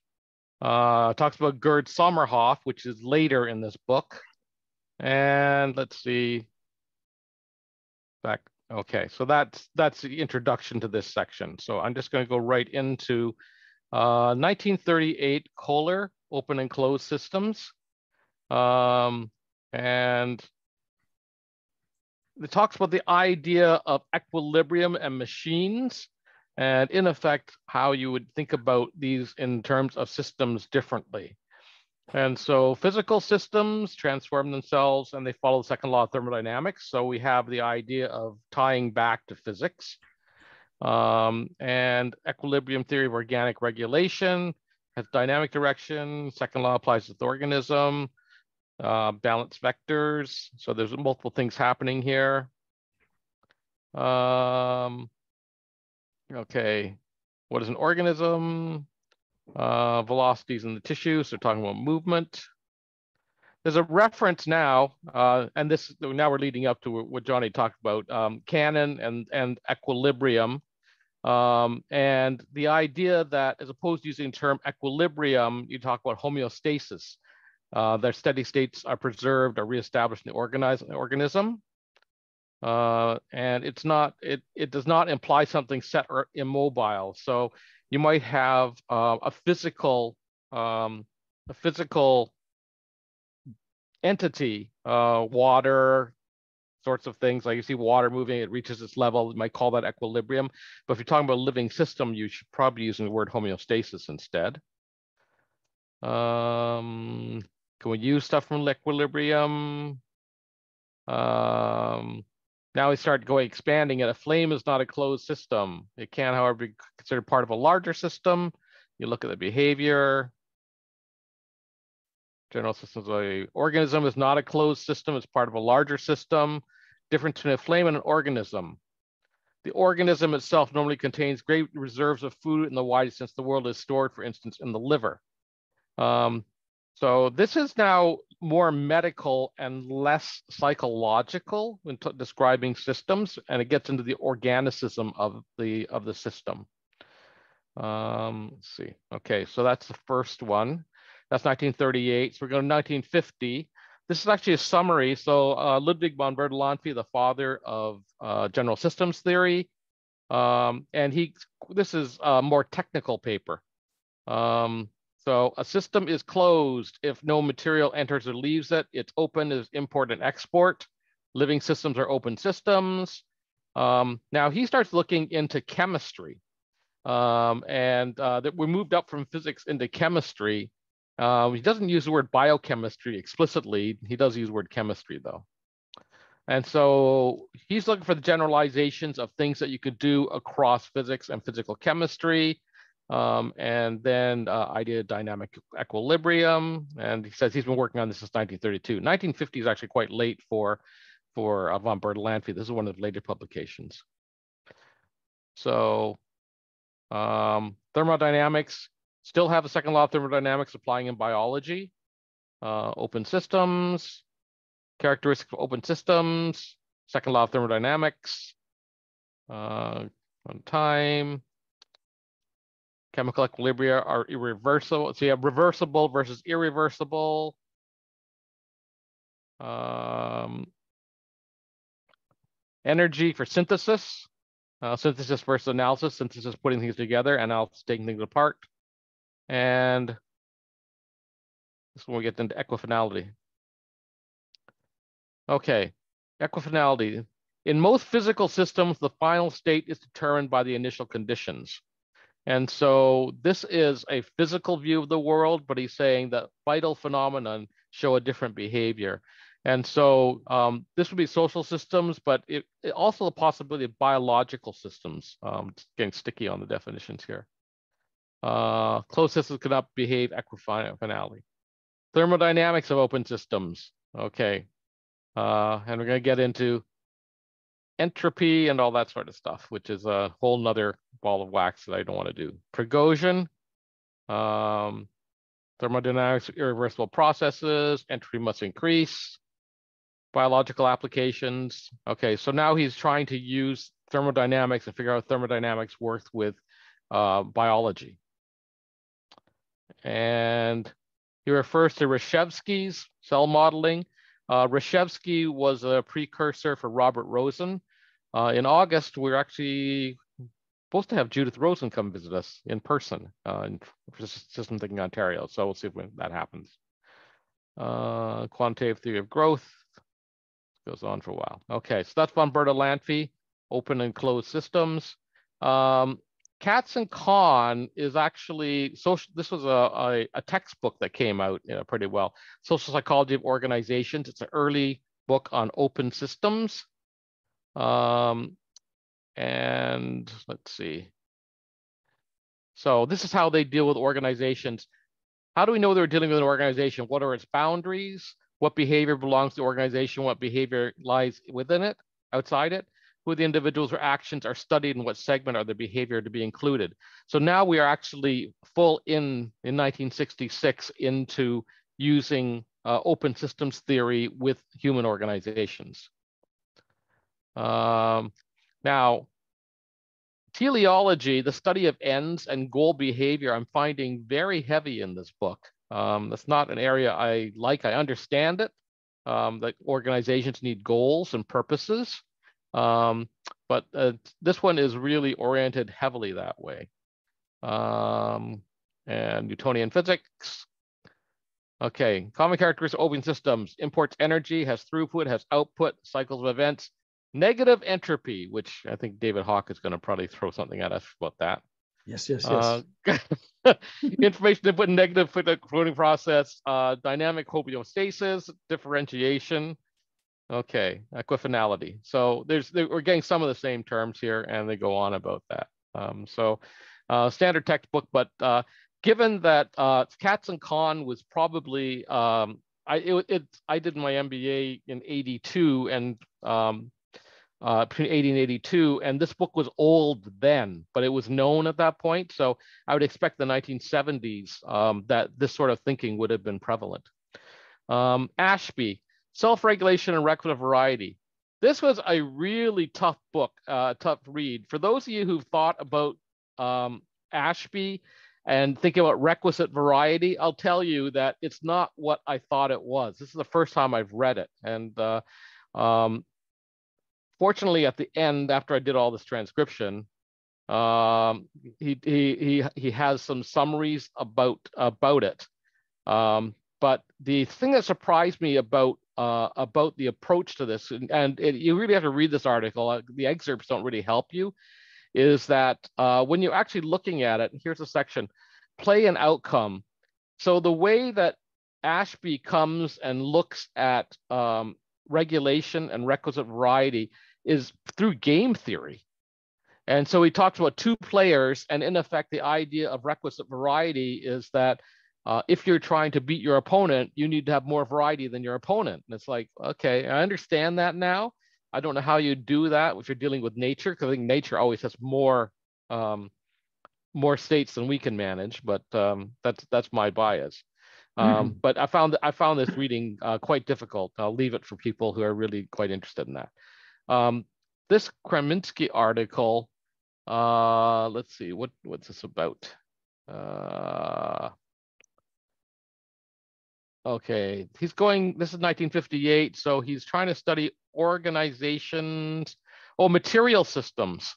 [SPEAKER 1] Uh, talks about Gerd Sommerhoff, which is later in this book. And let's see. Back. Okay, so that's that's the introduction to this section. So I'm just going to go right into uh, 1938 Kohler Open and Closed Systems. Um, and it talks about the idea of equilibrium and machines, and in effect, how you would think about these in terms of systems differently. And so physical systems transform themselves and they follow the second law of thermodynamics. So we have the idea of tying back to physics. Um, and equilibrium theory of organic regulation has dynamic direction. Second law applies to the organism. Uh, balance vectors. So there's multiple things happening here. Um, okay, what is an organism? Uh, velocities in the tissue, so talking about movement. There's a reference now, uh, and this now we're leading up to what Johnny talked about, um, Cannon and, and equilibrium. Um, and the idea that as opposed to using the term equilibrium, you talk about homeostasis. Uh, their steady states are preserved or reestablished in the organism. Uh, and it's not, it, it does not imply something set or immobile. So you might have uh, a physical, um, a physical entity, uh, water, sorts of things. Like you see water moving, it reaches its level. You might call that equilibrium. But if you're talking about a living system, you should probably be using the word homeostasis instead. Um, can we use stuff from equilibrium? Um, now we start going expanding it. A flame is not a closed system. It can, however, be considered part of a larger system. You look at the behavior. General systems of a organism is not a closed system. It's part of a larger system. Difference between a flame and an organism. The organism itself normally contains great reserves of food in the widest sense the world is stored, for instance, in the liver. Um, so this is now more medical and less psychological when describing systems, and it gets into the organicism of the of the system. Um, let's see. Okay, so that's the first one. That's 1938. So we're going to 1950. This is actually a summary. So uh, Ludwig von Bertalanffy, the father of uh, general systems theory, um, and he. This is a more technical paper. Um, so a system is closed if no material enters or leaves it. It's open as import and export. Living systems are open systems. Um, now he starts looking into chemistry. Um, and uh, that we moved up from physics into chemistry. Uh, he doesn't use the word biochemistry explicitly. He does use the word chemistry though. And so he's looking for the generalizations of things that you could do across physics and physical chemistry. Um, and then uh, of dynamic equilibrium. And he says he's been working on this since 1932. 1950 is actually quite late for, for uh, von Bertalanffy. This is one of the later publications. So um, thermodynamics, still have the second law of thermodynamics applying in biology. Uh, open systems, characteristics of open systems, second law of thermodynamics, uh, on time, chemical equilibria are irreversible. So you have reversible versus irreversible. Um, energy for synthesis, uh, synthesis versus analysis, synthesis is putting things together, analysis taking things apart. And this is when we get into equifinality. Okay, equifinality. In most physical systems, the final state is determined by the initial conditions. And so this is a physical view of the world, but he's saying that vital phenomenon show a different behavior. And so um, this would be social systems, but it, it also the possibility of biological systems. Um, getting sticky on the definitions here. Uh, closed systems cannot behave equifinally. Thermodynamics of open systems. Okay. Uh, and we're going to get into entropy and all that sort of stuff, which is a whole nother ball of wax that I don't want to do. Prigogine, um, thermodynamics, irreversible processes, entropy must increase, biological applications. Okay, so now he's trying to use thermodynamics and figure out thermodynamics works with uh, biology. And he refers to Rashevsky's cell modeling. Uh, Rashevsky was a precursor for Robert Rosen. Uh, in August, we're actually supposed to have Judith Rosen come visit us in person uh, in System Thinking Ontario. So we'll see if that happens. Uh, quantitative theory of growth goes on for a while. Okay, so that's von Bertalanffy, open and closed systems. Um, Katz and Kahn is actually social. This was a, a, a textbook that came out you know, pretty well. Social Psychology of Organizations. It's an early book on open systems. Um, and let's see. So this is how they deal with organizations. How do we know they're dealing with an organization? What are its boundaries? What behavior belongs to the organization? What behavior lies within it, outside it? Who the individuals or actions are studied and what segment are the behavior to be included? So now we are actually full in, in 1966 into using uh, open systems theory with human organizations. Um, now, teleology, the study of ends and goal behavior, I'm finding very heavy in this book. Um, that's not an area I like. I understand it, um, that organizations need goals and purposes. Um, but uh, this one is really oriented heavily that way. Um, and Newtonian physics. Okay, common characteristics of open systems, imports energy, has throughput, has output, cycles of events, Negative entropy, which I think David Hawk is going to probably throw something at us about that.
[SPEAKER 3] Yes, yes, yes.
[SPEAKER 1] Uh, (laughs) information input, negative floating process, uh, dynamic homeostasis, differentiation. Okay, equifinality. So there's we're getting some of the same terms here, and they go on about that. Um, so uh, standard textbook, but uh, given that uh, Katz and Kahn was probably um, I it, it, I did my MBA in '82, and um, uh, between 80 and 82. And this book was old then, but it was known at that point. So I would expect the 1970s um, that this sort of thinking would have been prevalent. Um, Ashby, Self-Regulation and Requisite Variety. This was a really tough book, uh, tough read. For those of you who've thought about um, Ashby and thinking about requisite variety, I'll tell you that it's not what I thought it was. This is the first time I've read it. And uh, um, fortunately, at the end, after I did all this transcription, um, he, he, he, he has some summaries about, about it. Um, but the thing that surprised me about uh, about the approach to this, and, and it, you really have to read this article. Uh, the excerpts don't really help you. Is that uh, when you're actually looking at it? Here's a section: play and outcome. So the way that Ashby comes and looks at um, regulation and requisite variety is through game theory. And so he talks about two players, and in effect, the idea of requisite variety is that uh, if you're trying to beat your opponent, you need to have more variety than your opponent. And it's like, okay, I understand that now. I don't know how you do that if you're dealing with nature, because I think nature always has more um, more states than we can manage. But um, that's that's my bias. Um, mm. But I found I found this reading uh, quite difficult. I'll leave it for people who are really quite interested in that. Um, this Kreminsky article, uh, let's see, what, what's this about? Uh, okay, he's going, this is 1958, so he's trying to study organizations, oh, material systems.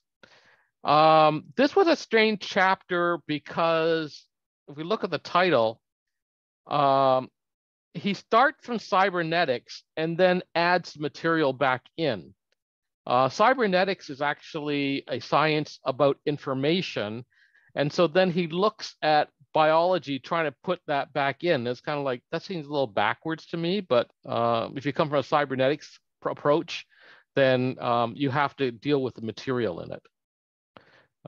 [SPEAKER 1] Um, this was a strange chapter because if we look at the title, um, he starts from cybernetics and then adds material back in. Uh, cybernetics is actually a science about information. And so then he looks at biology trying to put that back in. It's kind of like, that seems a little backwards to me, but uh, if you come from a cybernetics approach, then um, you have to deal with the material in it.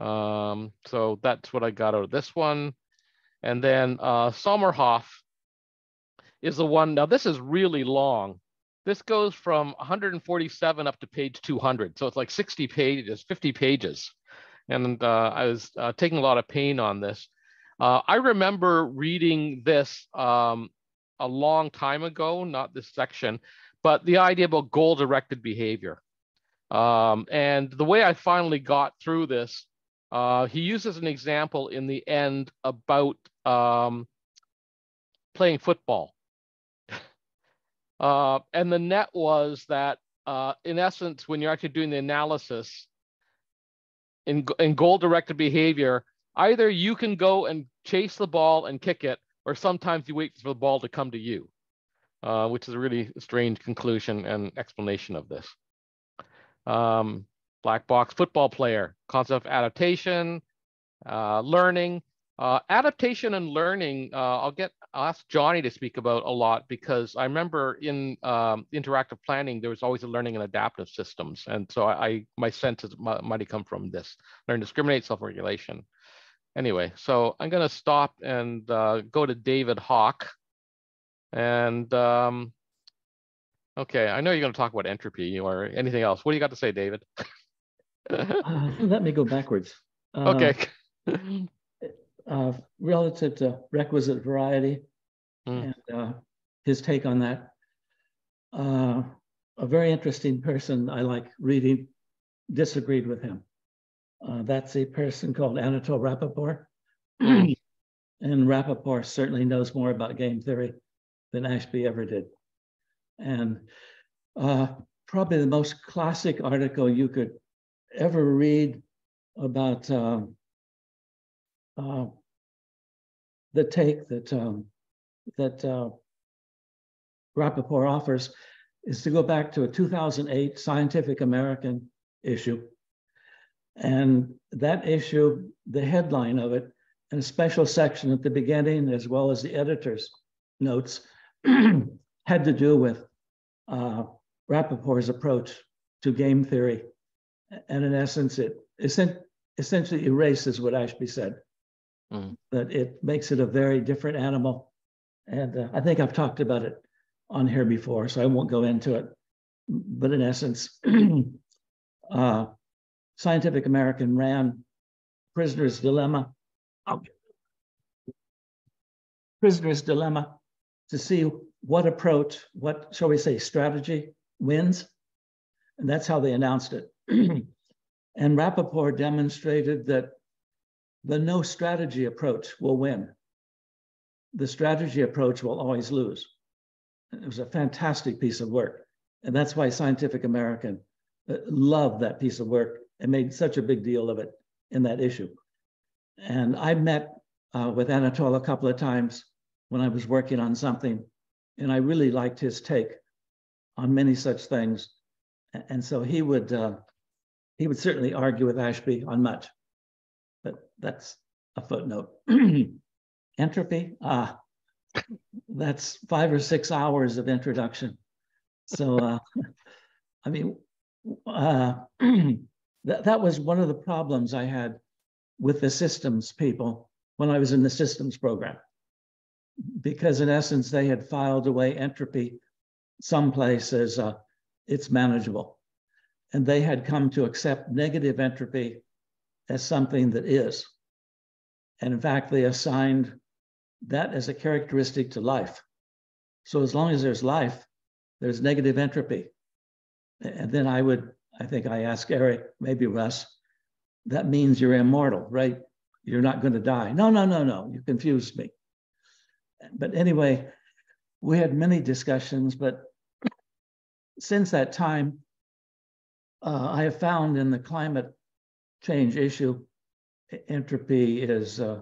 [SPEAKER 1] Um, so that's what I got out of this one. And then uh, Sommerhoff is the one, now this is really long. This goes from 147 up to page 200. So it's like 60 pages, 50 pages. And uh, I was uh, taking a lot of pain on this. Uh, I remember reading this um, a long time ago, not this section, but the idea about goal directed behavior. Um, and the way I finally got through this, uh, he uses an example in the end about um, playing football. Uh, and the net was that, uh, in essence, when you're actually doing the analysis in, in goal directed behavior, either you can go and chase the ball and kick it, or sometimes you wait for the ball to come to you, uh, which is a really strange conclusion and explanation of this. Um, black box football player, concept of adaptation, uh, learning, uh, adaptation and learning, uh, I'll get I'll ask Johnny to speak about a lot because I remember in um, interactive planning there was always a learning and adaptive systems, and so I, I my sense is, might, might come from this learn discriminate self-regulation. Anyway, so I'm going to stop and uh, go to David Hawk, and um, okay, I know you're going to talk about entropy or anything else. What do you got to say, David? (laughs)
[SPEAKER 3] uh, let me go backwards.
[SPEAKER 1] Uh, okay
[SPEAKER 3] uh, relative to requisite variety mm. and uh, his take on that. Uh, a very interesting person I like reading disagreed with him. Uh, that's a person called Anatol Rapoport. Mm. (clears throat) and Rapoport certainly knows more about game theory than Ashby ever did. And uh, probably the most classic article you could ever read about um, uh, the take that um, that uh, Rapoport offers is to go back to a 2008 Scientific American issue. And that issue, the headline of it, and a special section at the beginning, as well as the editor's notes, (clears throat) had to do with uh, Rapoport's approach to game theory. And in essence, it essentially erases what Ashby said mm. but it makes it a very different animal. And uh, I think I've talked about it on here before, so I won't go into it. But in essence, (clears throat) uh, Scientific American ran Prisoner's Dilemma. Prisoner's Dilemma to see what approach, what shall we say, strategy wins. And that's how they announced it. (clears throat) and Rapoport demonstrated that the no strategy approach will win. The strategy approach will always lose. It was a fantastic piece of work. And that's why Scientific American uh, loved that piece of work and made such a big deal of it in that issue. And I met uh, with Anatol a couple of times when I was working on something, and I really liked his take on many such things. And so he would uh, he would certainly argue with Ashby on much but that's a footnote. (clears throat) Entropy, ah, that's five or six hours of introduction. So, uh, (laughs) I mean, uh, (clears throat) that, that was one of the problems I had with the systems people when I was in the systems program. Because in essence, they had filed away entropy someplace as uh, it's manageable. And they had come to accept negative entropy as something that is. And in fact, they assigned that as a characteristic to life. So as long as there's life, there's negative entropy. And then I would, I think I asked Eric, maybe Russ, that means you're immortal, right? You're not going to die. No, no, no, no. You confused me. But anyway, we had many discussions, but since that time, uh, I have found in the climate change issue, entropy is uh,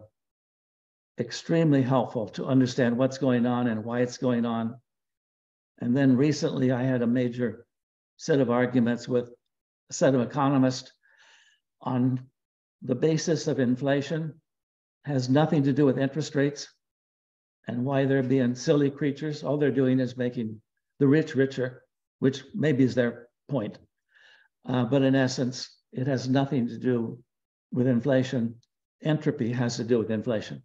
[SPEAKER 3] extremely helpful to understand what's going on and why it's going on. And then recently, I had a major set of arguments with a set of economists on the basis of inflation has nothing to do with interest rates and why they're being silly creatures. All they're doing is making the rich richer, which maybe is their point. Uh, but in essence, it has nothing to do with inflation. Entropy has to do with inflation.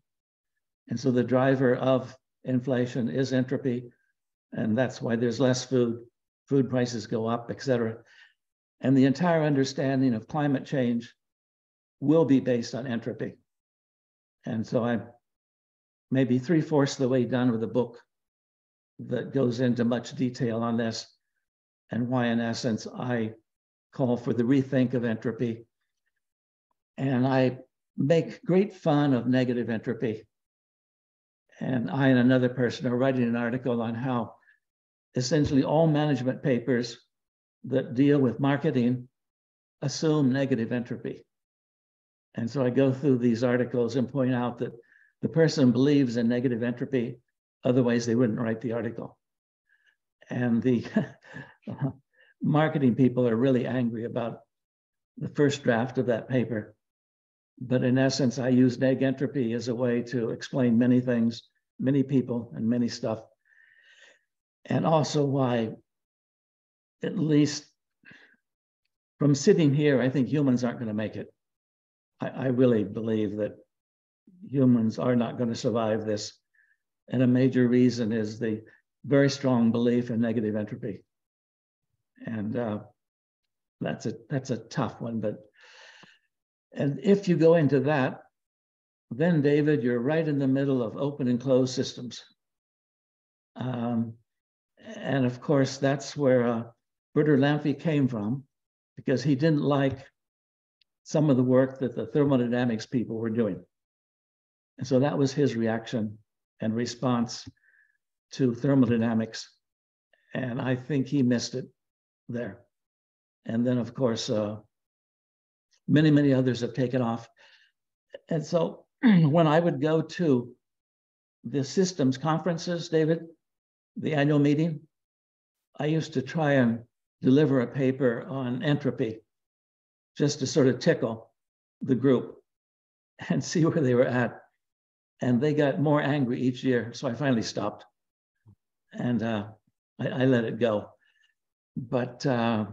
[SPEAKER 3] And so the driver of inflation is entropy. And that's why there's less food, food prices go up, et cetera. And the entire understanding of climate change will be based on entropy. And so I'm maybe three fourths of the way done with a book that goes into much detail on this and why, in essence, I call for the rethink of entropy. And I make great fun of negative entropy. And I and another person are writing an article on how essentially all management papers that deal with marketing assume negative entropy. And so I go through these articles and point out that the person believes in negative entropy, otherwise they wouldn't write the article. And the (laughs) marketing people are really angry about the first draft of that paper. But in essence, I use neg entropy as a way to explain many things, many people, and many stuff. And also why, at least from sitting here, I think humans aren't going to make it. I, I really believe that humans are not going to survive this. And a major reason is the very strong belief in negative entropy. And uh, that's a that's a tough one, but and if you go into that, then David, you're right in the middle of open and closed systems. Um, and of course, that's where uh, Bertalanffy came from, because he didn't like some of the work that the thermodynamics people were doing. And so that was his reaction and response to thermodynamics. And I think he missed it there. And then, of course, uh, many, many others have taken off. And so (clears throat) when I would go to the systems conferences, David, the annual meeting, I used to try and deliver a paper on entropy just to sort of tickle the group (laughs) and see where they were at. And they got more angry each year. So I finally stopped and uh, I, I, let it go. But uh,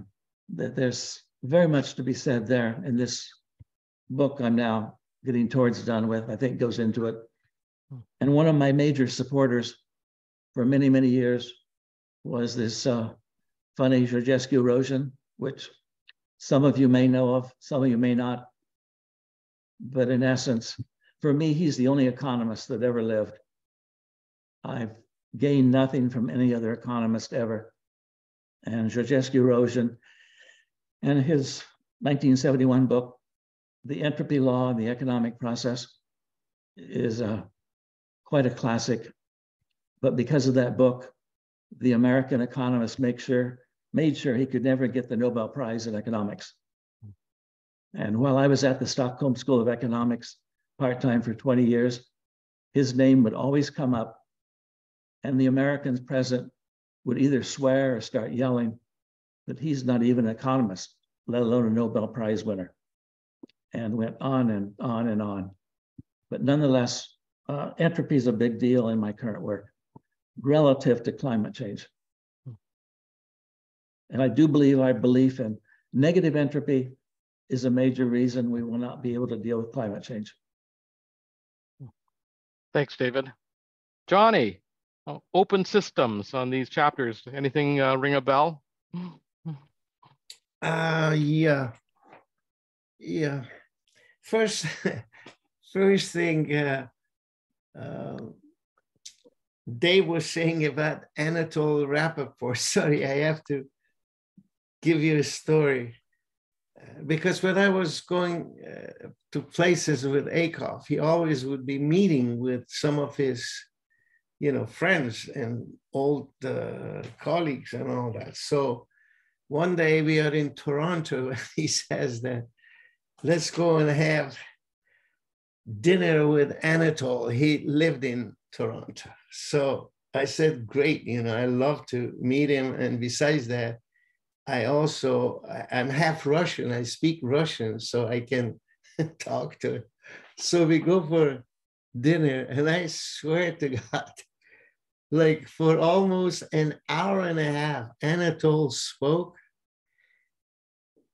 [SPEAKER 3] there's very much to be said there in this book I'm now getting towards done with, I think goes into it. And one of my major supporters for many, many years was this uh, funny Georgescu Roegen, which some of you may know of, some of you may not. But in essence, for me, he's the only economist that ever lived. I've gained nothing from any other economist ever. And Georgescu Roegen and his 1971 book, The Entropy Law and the Economic Process, is a, quite a classic. But because of that book, the American economist make sure, made sure he could never get the Nobel Prize in economics. And while I was at the Stockholm School of Economics part-time for 20 years, his name would always come up and the Americans present would either swear or start yelling that he's not even an economist, let alone a Nobel Prize winner, and went on and on and on. But nonetheless, uh, entropy is a big deal in my current work relative to climate change. And I do believe our belief in negative entropy is a major reason we will not be able to deal with climate change.
[SPEAKER 1] Thanks, David. Johnny, oh, open systems on these chapters. Anything uh, ring a bell?
[SPEAKER 4] Uh, yeah. Yeah. First, (laughs) first thing, uh, uh, Dave was saying about Anatol Rapoport. (laughs) Sorry, I have to give you a story. Uh, because when I was going uh, to places with Ackoff, he always would be meeting with some of his, you know, friends and old uh, colleagues and all that. So one day we are in Toronto, (laughs) and he says that let's go and have dinner with Anatol. He lived in Toronto. So I said, great, you know, I love to meet him. And besides that, I also, I'm half Russian. I speak Russian, so I can (laughs) talk to him. So we go for dinner, and I swear to (laughs) God, like for almost an hour and a half, Anatol spoke.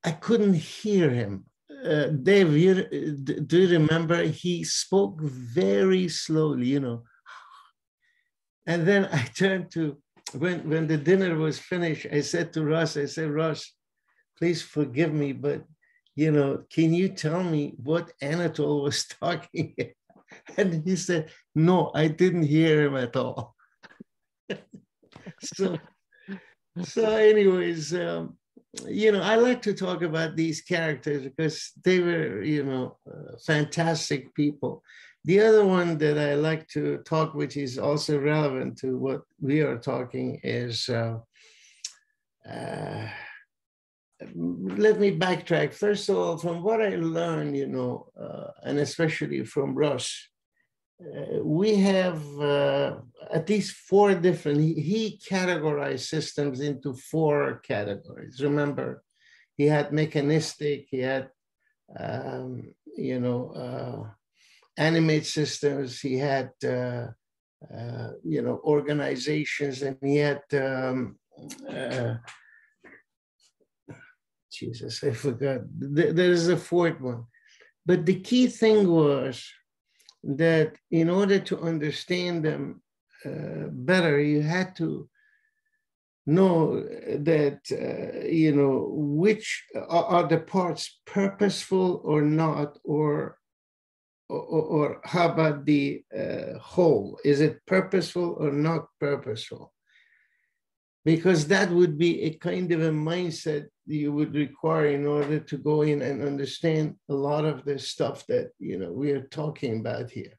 [SPEAKER 4] I couldn't hear him uh, Dave, you, do you remember? He spoke very slowly, you know. And then I (laughs) turned to, when, when the dinner was finished, I said to Russ, I said, Russ, please forgive me, but, you know, can you tell me what Anatol was (laughs) talking And he said, no, I didn't hear him at all. (laughs) so, so anyways, um, you know, I like to talk about these characters because they were, you know, uh, fantastic people. The other one that I like to talk, which is also relevant to what we are talking, is uh, uh, let me backtrack. First of all, from what I learned, you know, uh, and especially from Russ, uh, we have uh, at least four different, he, he, categorized systems into four categories. Remember, he had mechanistic, he had um, you know, uh, animate systems. He had, uh, uh, you know, organizations, and he had. Um, uh, Jesus, I forgot. There is a fourth one. But the key thing was that in order to understand them uh, better, you had to know that, uh, you know, which are, are, the parts purposeful or not, or, or, or how about the uh, whole? Is it purposeful or not purposeful? Because that would be a kind of a mindset you would require in order to go in and understand a lot of the stuff that you know we are talking about here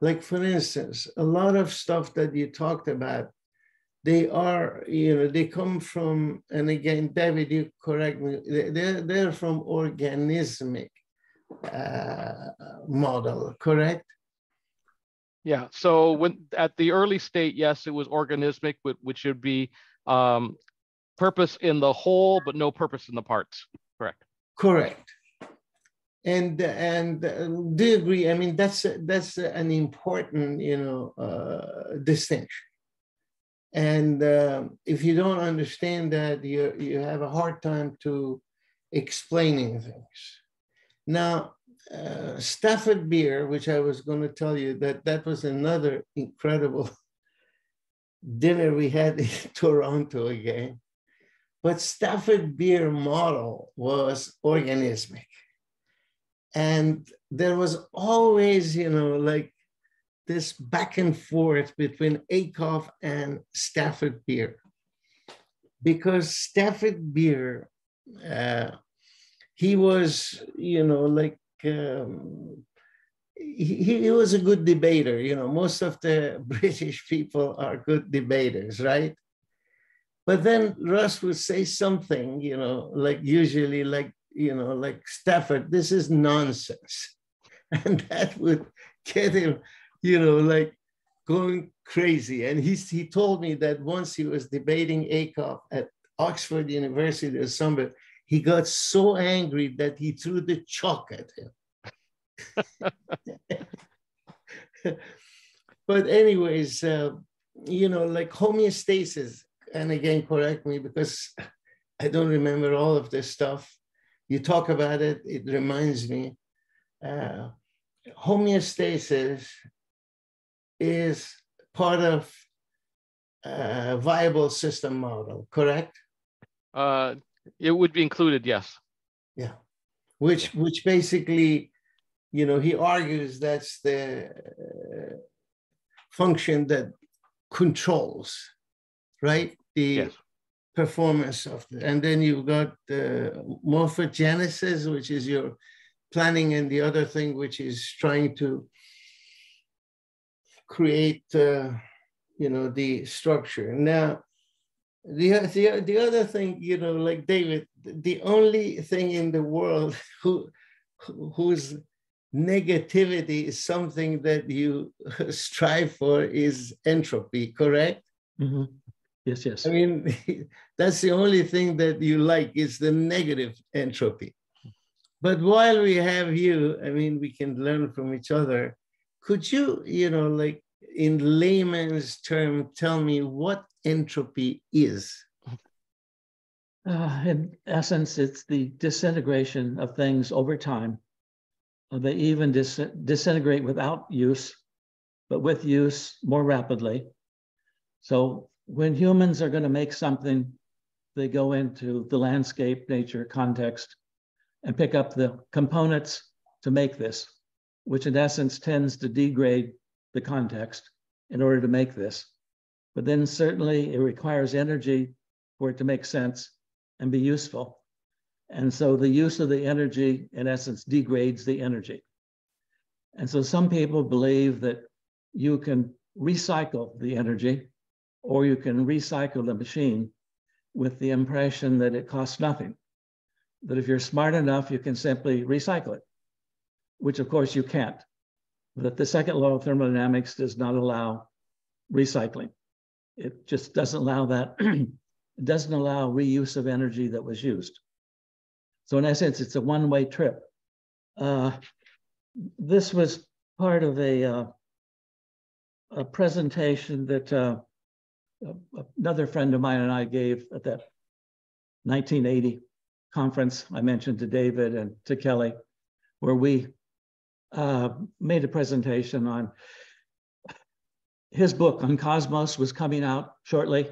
[SPEAKER 4] like for instance a lot of stuff that you talked about they are you know they come from and again david you correct me they're, they're from organismic uh, model correct
[SPEAKER 1] yeah so when at the early state yes it was organismic which would be um, purpose in the whole, but no purpose in the parts. Correct.
[SPEAKER 4] Correct. And and uh, do you agree? I mean, that's that's an important you know uh, distinction. And uh, if you don't understand that, you you have a hard time to explaining things. Now, uh, Stafford Beer, which I was going to tell you that that was another incredible (laughs) dinner we had in (laughs) Toronto again. But Stafford Beer model was organismic. And there was always, you know, like this back and forth between Ackoff and Stafford Beer. Because Stafford Beer, uh, he was, you know, like um, he, he was a good debater. You know, most of the (laughs) British people are good debaters, right? But then Russ would say something, you know, like usually like, you know, like Stafford, this is nonsense. (laughs) And that would get him, you know, like going crazy. And he, he told me that once he was debating Ackoff at Oxford University or somewhere, he got so angry that he threw the chalk at him. (laughs) but anyways, uh, you know, like homeostasis and again, correct me because (laughs) I don't remember all of this stuff. You talk about it, it reminds me. Uh, homeostasis is part of a viable system model, correct?
[SPEAKER 1] Uh, it would be included, yes.
[SPEAKER 4] Yeah, which which basically, you know, he argues that's the uh, function that controls, right? the yes. Performance of the, and then you've got the morphogenesis, which is your planning, and the other thing, which is trying to create, uh, you know, the structure. Now, the, the, the other thing, you know, like David, the only thing in the world (laughs) who, whose negativity is something that you (laughs) strive for is entropy, correct?
[SPEAKER 3] Mm-hmm. Yes, yes.
[SPEAKER 4] I mean, (laughs) that's the only thing that you like is the negative entropy. But while we have you, I mean, we can learn from each other. Could you, you know, like in layman's term, tell me what entropy is?
[SPEAKER 3] Uh, in essence, it's the disintegration of things over time. They even dis disintegrate without use, but with use more rapidly. So when humans are going to make something, they go into the landscape, nature, context, and pick up the components to make this, which in essence tends to degrade the context in order to make this. But then certainly it requires energy for it to make sense and be useful. And so the use of the energy, in essence, degrades the energy. And so some people believe that you can recycle the energy or you can recycle the machine with the impression that it costs nothing. That if you're smart enough, you can simply recycle it, which of course you can't. That the second law of thermodynamics does not allow recycling. It just doesn't allow that, (clears throat) it doesn't allow reuse of energy that was used. So in essence, it's a one-way trip. Uh, this was part of a, uh, a presentation that uh, another friend of mine and I gave at that 1980 conference I mentioned to David and to Kelly, where we uh, made a presentation on his book on cosmos was coming out shortly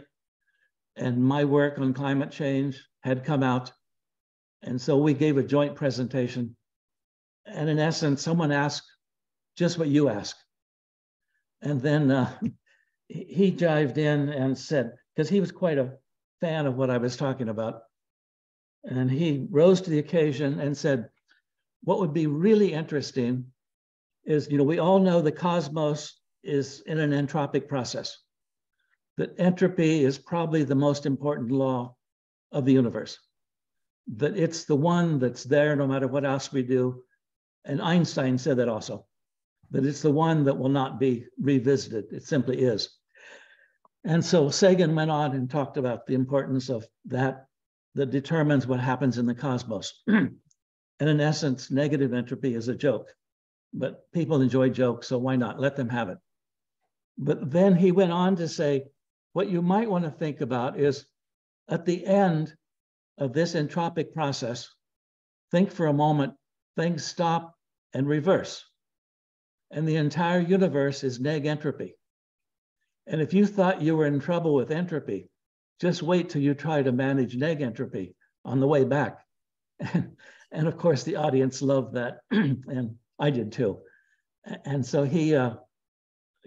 [SPEAKER 3] and my work on climate change had come out. And so we gave a joint presentation. And in essence someone asked just what you ask. And then uh, he jived in and said because he was quite a fan of what i was talking about and he rose to the occasion and said what would be really interesting is, you know, we all know the cosmos is in an entropic process, that entropy is probably the most important law of the universe, that it's the one that's there no matter what else we do. And Einstein said that also, that it's the one that will not be revisited. It simply is. And so Sagan went on and talked about the importance of that that determines what happens in the cosmos. (clears throat) and in essence, negative entropy is a joke, but people enjoy jokes, so why not? Let them have it. But then he went on to say, what you might want to think about is at the end of this entropic process, think for a moment, things stop and reverse. And the entire universe is neg entropy. And if you thought you were in trouble with entropy, just wait till you try to manage neg entropy on the way back. And, (laughs) and of course, the audience loved that, (clears throat) and I did too. And so he uh,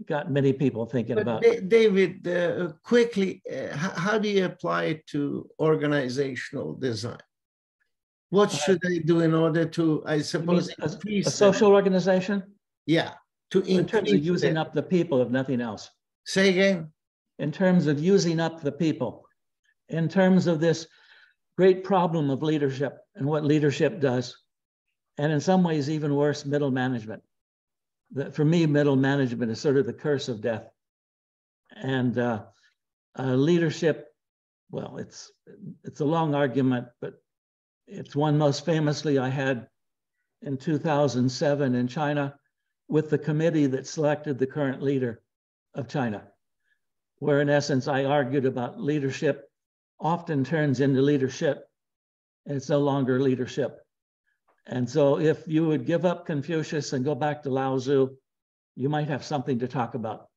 [SPEAKER 3] got many people thinking
[SPEAKER 4] but
[SPEAKER 3] about.
[SPEAKER 4] David, uh, quickly, uh, how do you apply it to organizational design? What uh, should I do in order to, I suppose,
[SPEAKER 3] a, a, social organization?
[SPEAKER 4] Yeah,
[SPEAKER 3] to in terms of using up the people, if nothing else.
[SPEAKER 4] Say again
[SPEAKER 3] in terms of using up the people, in terms of this great problem of leadership and what leadership does, and in some ways, even worse, middle management. That for me, middle management is sort of the curse of death. And uh, uh, leadership, well, it's it's a long argument, but it's one most famously I had in 2007 in China with the committee that selected the current leader of China where in essence I argued about leadership often turns into leadership and it's no longer leadership. And so if you would give up Confucius and go back to Lao Tzu, you might have something to talk about.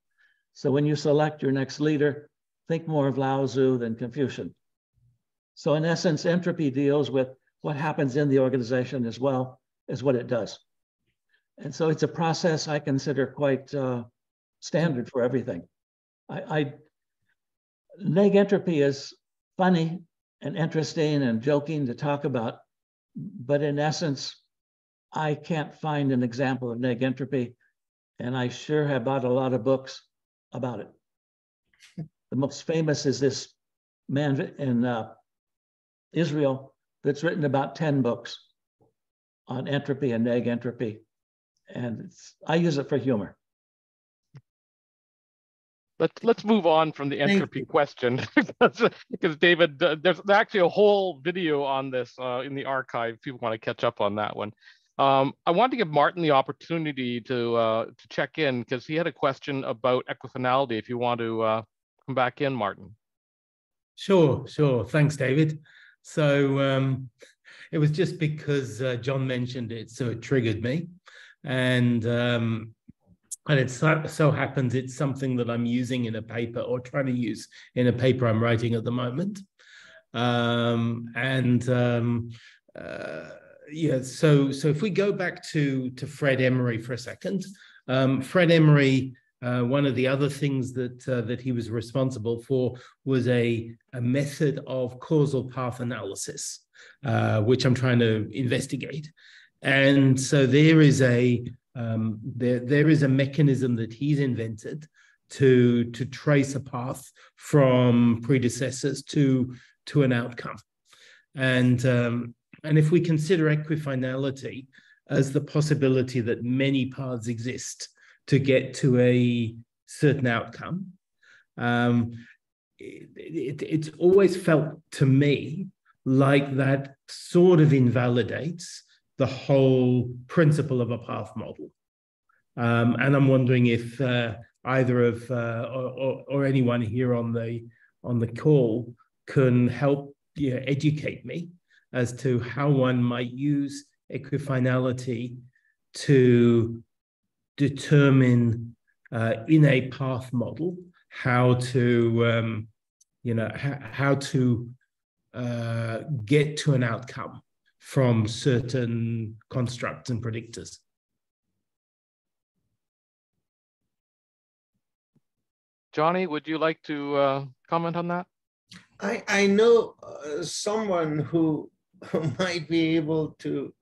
[SPEAKER 3] So when you select your next leader, think more of Lao Tzu than Confucian. So in essence, entropy deals with what happens in the organization as well as what it does. And so it's a process I consider quite uh, standard for everything. I, I neg entropy is funny and interesting and joking to talk about, but in essence, I can't find an example of neg entropy, and I sure have bought a lot of books about it. The most famous is this man in uh, Israel that's written about 10 books on entropy and neg entropy. And I use it for humor
[SPEAKER 1] let's let's move on from the entropy question (laughs) because, because David, uh, there's actually a whole video on this uh, in the archive. If people want to catch up on that one. Um, I want to give Martin the opportunity to uh, to check in because he had a question about equifinality. If you want to uh, come back in, Martin.
[SPEAKER 5] Sure, sure. Thanks, David. So um, it was just because uh, John mentioned it, so it triggered me, and um, and it so, happens it's something that I'm using in a paper or trying to use in a paper I'm writing at the moment. Um, and um, uh, yeah, so so if we go back to to Fred Emery for a second, um, Fred Emery. Uh, one of the other things that uh, that he was responsible for was a, a method of causal path analysis, uh, which I'm trying to investigate. And so there is a um, there, there is a mechanism that he's invented to, to trace a path from predecessors to, to an outcome. And, um, and if we consider equifinality as the possibility that many paths exist to get to a certain outcome, um, it, it, it's always felt to me like that sort of invalidates the whole principle of a path model. Um, and I'm wondering if uh, either of uh, or, or, anyone here on the on the call can help you know, educate me as to how one might use equifinality to determine uh, in a path model how to um, you know how, how to uh, get to an outcome from certain constructs and predictors.
[SPEAKER 1] Johnny, would you like to uh, comment on that?
[SPEAKER 4] I, I know uh, someone who, (laughs) who might be able to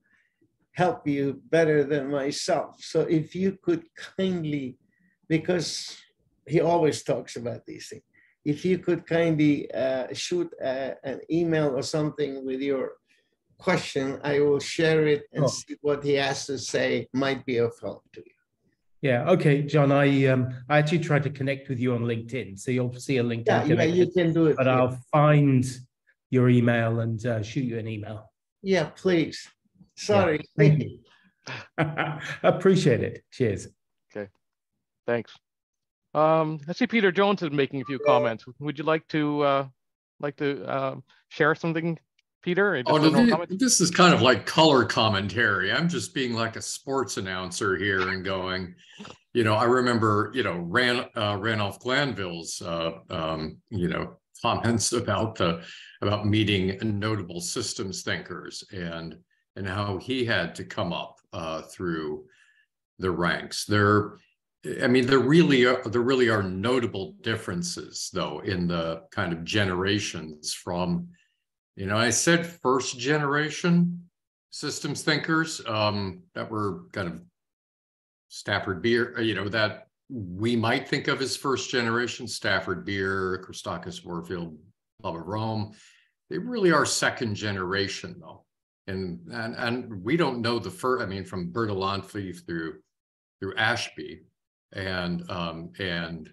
[SPEAKER 4] help you better than myself. So if you could kindly, because he always talks about these things, if you could kindly uh, shoot uh, an email or something with your question, I will share it and oh. see what he has to say might be of help to you.
[SPEAKER 5] Yeah. Okay, John. I um I actually tried to connect with you on LinkedIn, so you'll see a LinkedIn.
[SPEAKER 4] Yeah, yeah you can do it.
[SPEAKER 5] But I'll find your email and uh, shoot you an email.
[SPEAKER 4] Yeah, please. Sorry. Yeah,
[SPEAKER 5] thank you. (laughs) (laughs) Appreciate it. Cheers.
[SPEAKER 1] Okay. Thanks. Um, I see Peter Jones is making a few comments. Would you like to uh, like to uh, share something Peter?
[SPEAKER 6] Oh, this is kind of like color commentary. I'm just being like a sports announcer here and going, you know, I remember, you know, Ran, uh, Ranulph Glanville's, uh, um, you know, comments about the about meeting notable systems thinkers and and how he had to come up uh, through the ranks. There, I mean, there really are there really are notable differences though in the kind of generations from you know, I said first generation systems thinkers um, that were kind of Stafford Beer, uh, you know, that we might think of as first generation Stafford Beer, Christakis Warfield, of Rome. They really are second generation though. And and and we don't know the first, I mean, from Bertalanffy through through Ashby and um and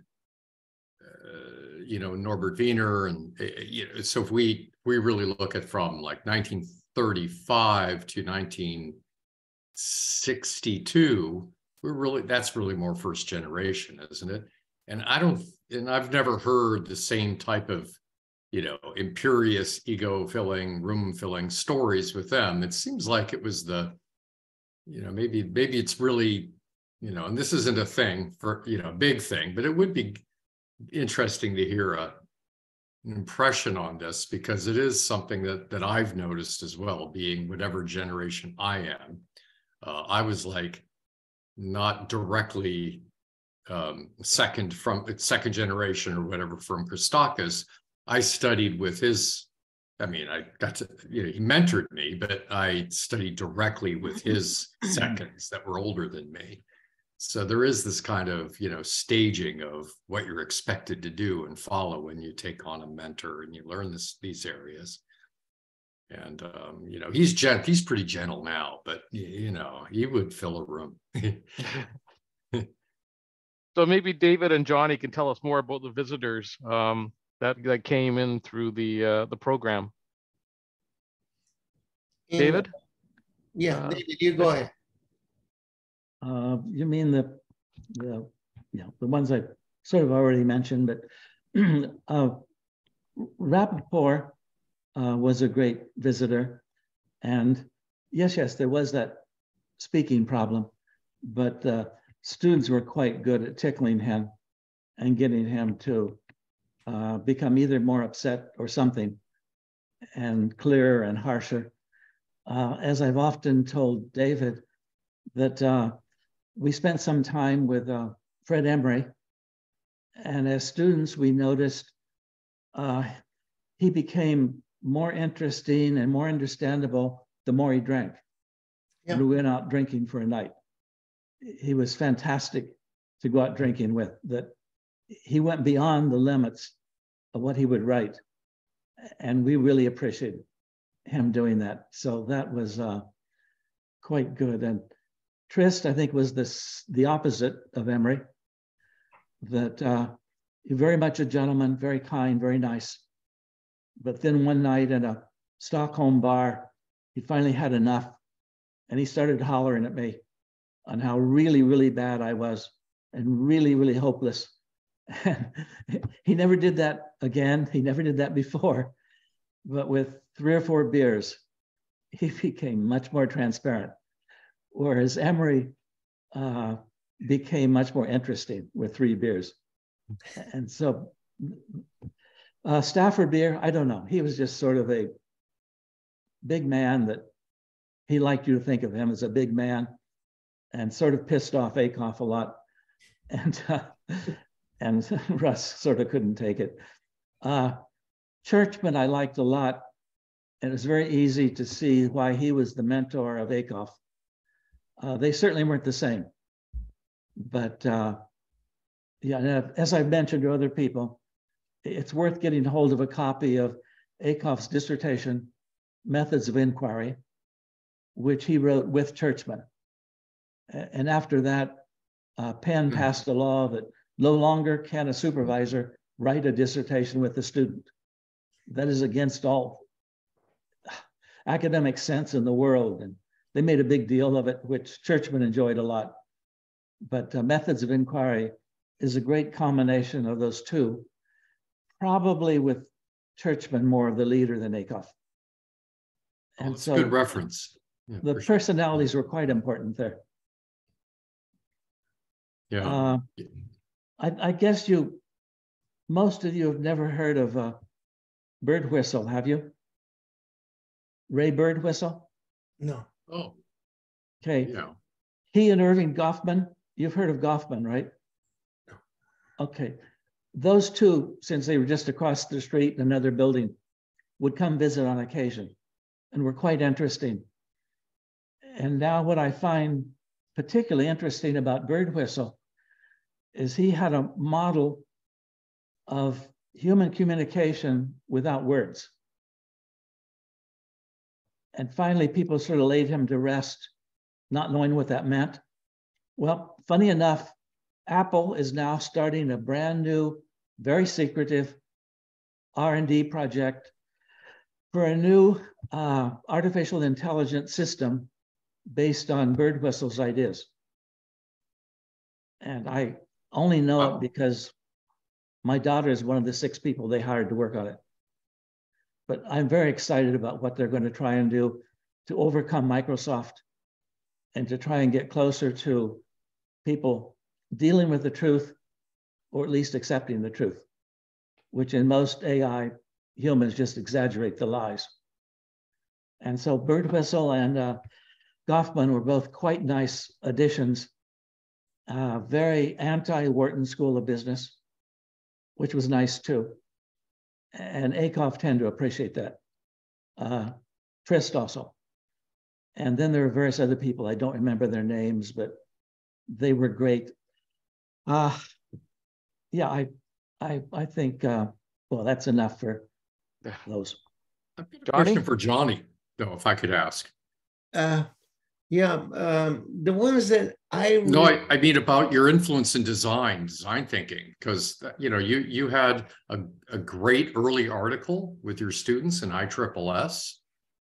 [SPEAKER 6] uh, you know Norbert Wiener and uh, you know, so if we we really look at from like 1935 to 1962, we're really that's really more first generation, isn't it? And I don't, and I've never heard the same type of, you know, imperious, ego filling, room filling stories with them. It seems like it was the, you know, maybe maybe it's really, you know, and this isn't a thing for you know, big thing, but it would be interesting to hear a impression on this because it is something that that I've noticed as well, being whatever generation I am. Uh, I was like not directly um, second from second generation or whatever from Christakis. I studied with his. I mean, I got to you know he mentored me, but I studied directly with his seconds that were older than me. So there is this kind of, you know, staging of what you're expected to do and follow when you take on a mentor and you learn this these areas. And um, you know, he's gent he's pretty gentle now, but you know, he would fill a room. (laughs)
[SPEAKER 1] so maybe David and Johnny can tell us more about the visitors um, that that came in through the uh, the program. David?
[SPEAKER 4] Yeah, uh, David, you go ahead.
[SPEAKER 3] Uh, you mean the, the, you know, the ones I sort of already mentioned, but (clears throat) uh, Rapoport uh, was a great visitor. And yes, yes, there was that speaking problem, but uh, students were quite good at tickling him and getting him to uh, become either more upset or something and clearer and harsher. Uh, as I've often told David, that uh, we spent some time with uh, Fred Emery. And as students, we noticed uh, he became more interesting and more understandable the more he drank. Yeah. And we went out drinking for a night. He was fantastic to go out drinking with, that he went beyond the limits of what he would write. And we really appreciated him doing that. So that was uh, quite good. And Trist, I think, was this, the opposite of Emery, that uh, very much a gentleman, very kind, very nice. But then one night in a Stockholm bar, he finally had enough and he started hollering at me on how really, really bad I was and really, really hopeless. And (laughs) he never did that again. He never did that before. But with three or four beers, (laughs) he became much more transparent. Whereas Emery uh, became much more interesting with three beers. And so uh, Stafford Beer, I don't know. He was just sort of a big man that he liked you to think of him as a big man and sort of pissed off Ackoff a lot. And, uh, and (laughs) Russ sort of couldn't take it. Uh, Churchman, I liked a lot. And it was very easy to see why he was the mentor of Ackoff. Uh, they certainly weren't the same. But uh, yeah, as I've mentioned to other people, it's worth getting hold of a copy of Ackoff's dissertation, Methods of Inquiry, which he wrote with Churchman. And after that, uh, Penn hmm. passed a law that no longer can a supervisor write a dissertation with a student. That is against all academic sense in the world. And they made a big deal of it, which Churchman enjoyed a lot. But uh, methods of inquiry is a great combination of those two, probably with Churchman more of the leader than Ackoff.
[SPEAKER 6] Oh, and oh, so good reference.
[SPEAKER 3] Yeah, the personalities sure. were quite important there.
[SPEAKER 6] Yeah. Uh,
[SPEAKER 3] I, I, guess you, most of you have never heard of uh, whistle, have you? Ray Birdwhistell?
[SPEAKER 4] No.
[SPEAKER 6] Oh.
[SPEAKER 3] Okay. Yeah. He and Erving Goffman, you've heard of Goffman, right? Okay. Those two, since they were just across the street in another building, would come visit on occasion and were quite interesting. And now, what I find particularly interesting about Birdwhistell is he had a model of human communication without words. And finally, people sort of laid him to rest, not knowing what that meant. Well, funny enough, Apple is now starting a brand new, very secretive R&D project for a new uh, artificial intelligence system based on Birdwhistell's ideas. And I only know wow. it because my daughter is one of the six people they hired to work on it. But I'm very excited about what they're going to try and do to overcome Microsoft and to try and get closer to people dealing with the truth or at least accepting the truth, which in most AI humans just exaggerate the lies. And so Birdwhistell and uh, Goffman were both quite nice additions, uh, very anti-Wharton School of Business, which was nice too and Ackoff tend to appreciate that. Uh, Trist also. And then there are various other people. I don't remember their names, but they were great. Uh, yeah, I, I, I think, uh, well, that's enough for those.
[SPEAKER 6] Question for Johnny, though, if I could ask.
[SPEAKER 4] Uh, yeah, um, the ones that I really...
[SPEAKER 6] no, I, I, mean about your influence in design, design thinking, because you know you you had a, a great early article with your students in ISSS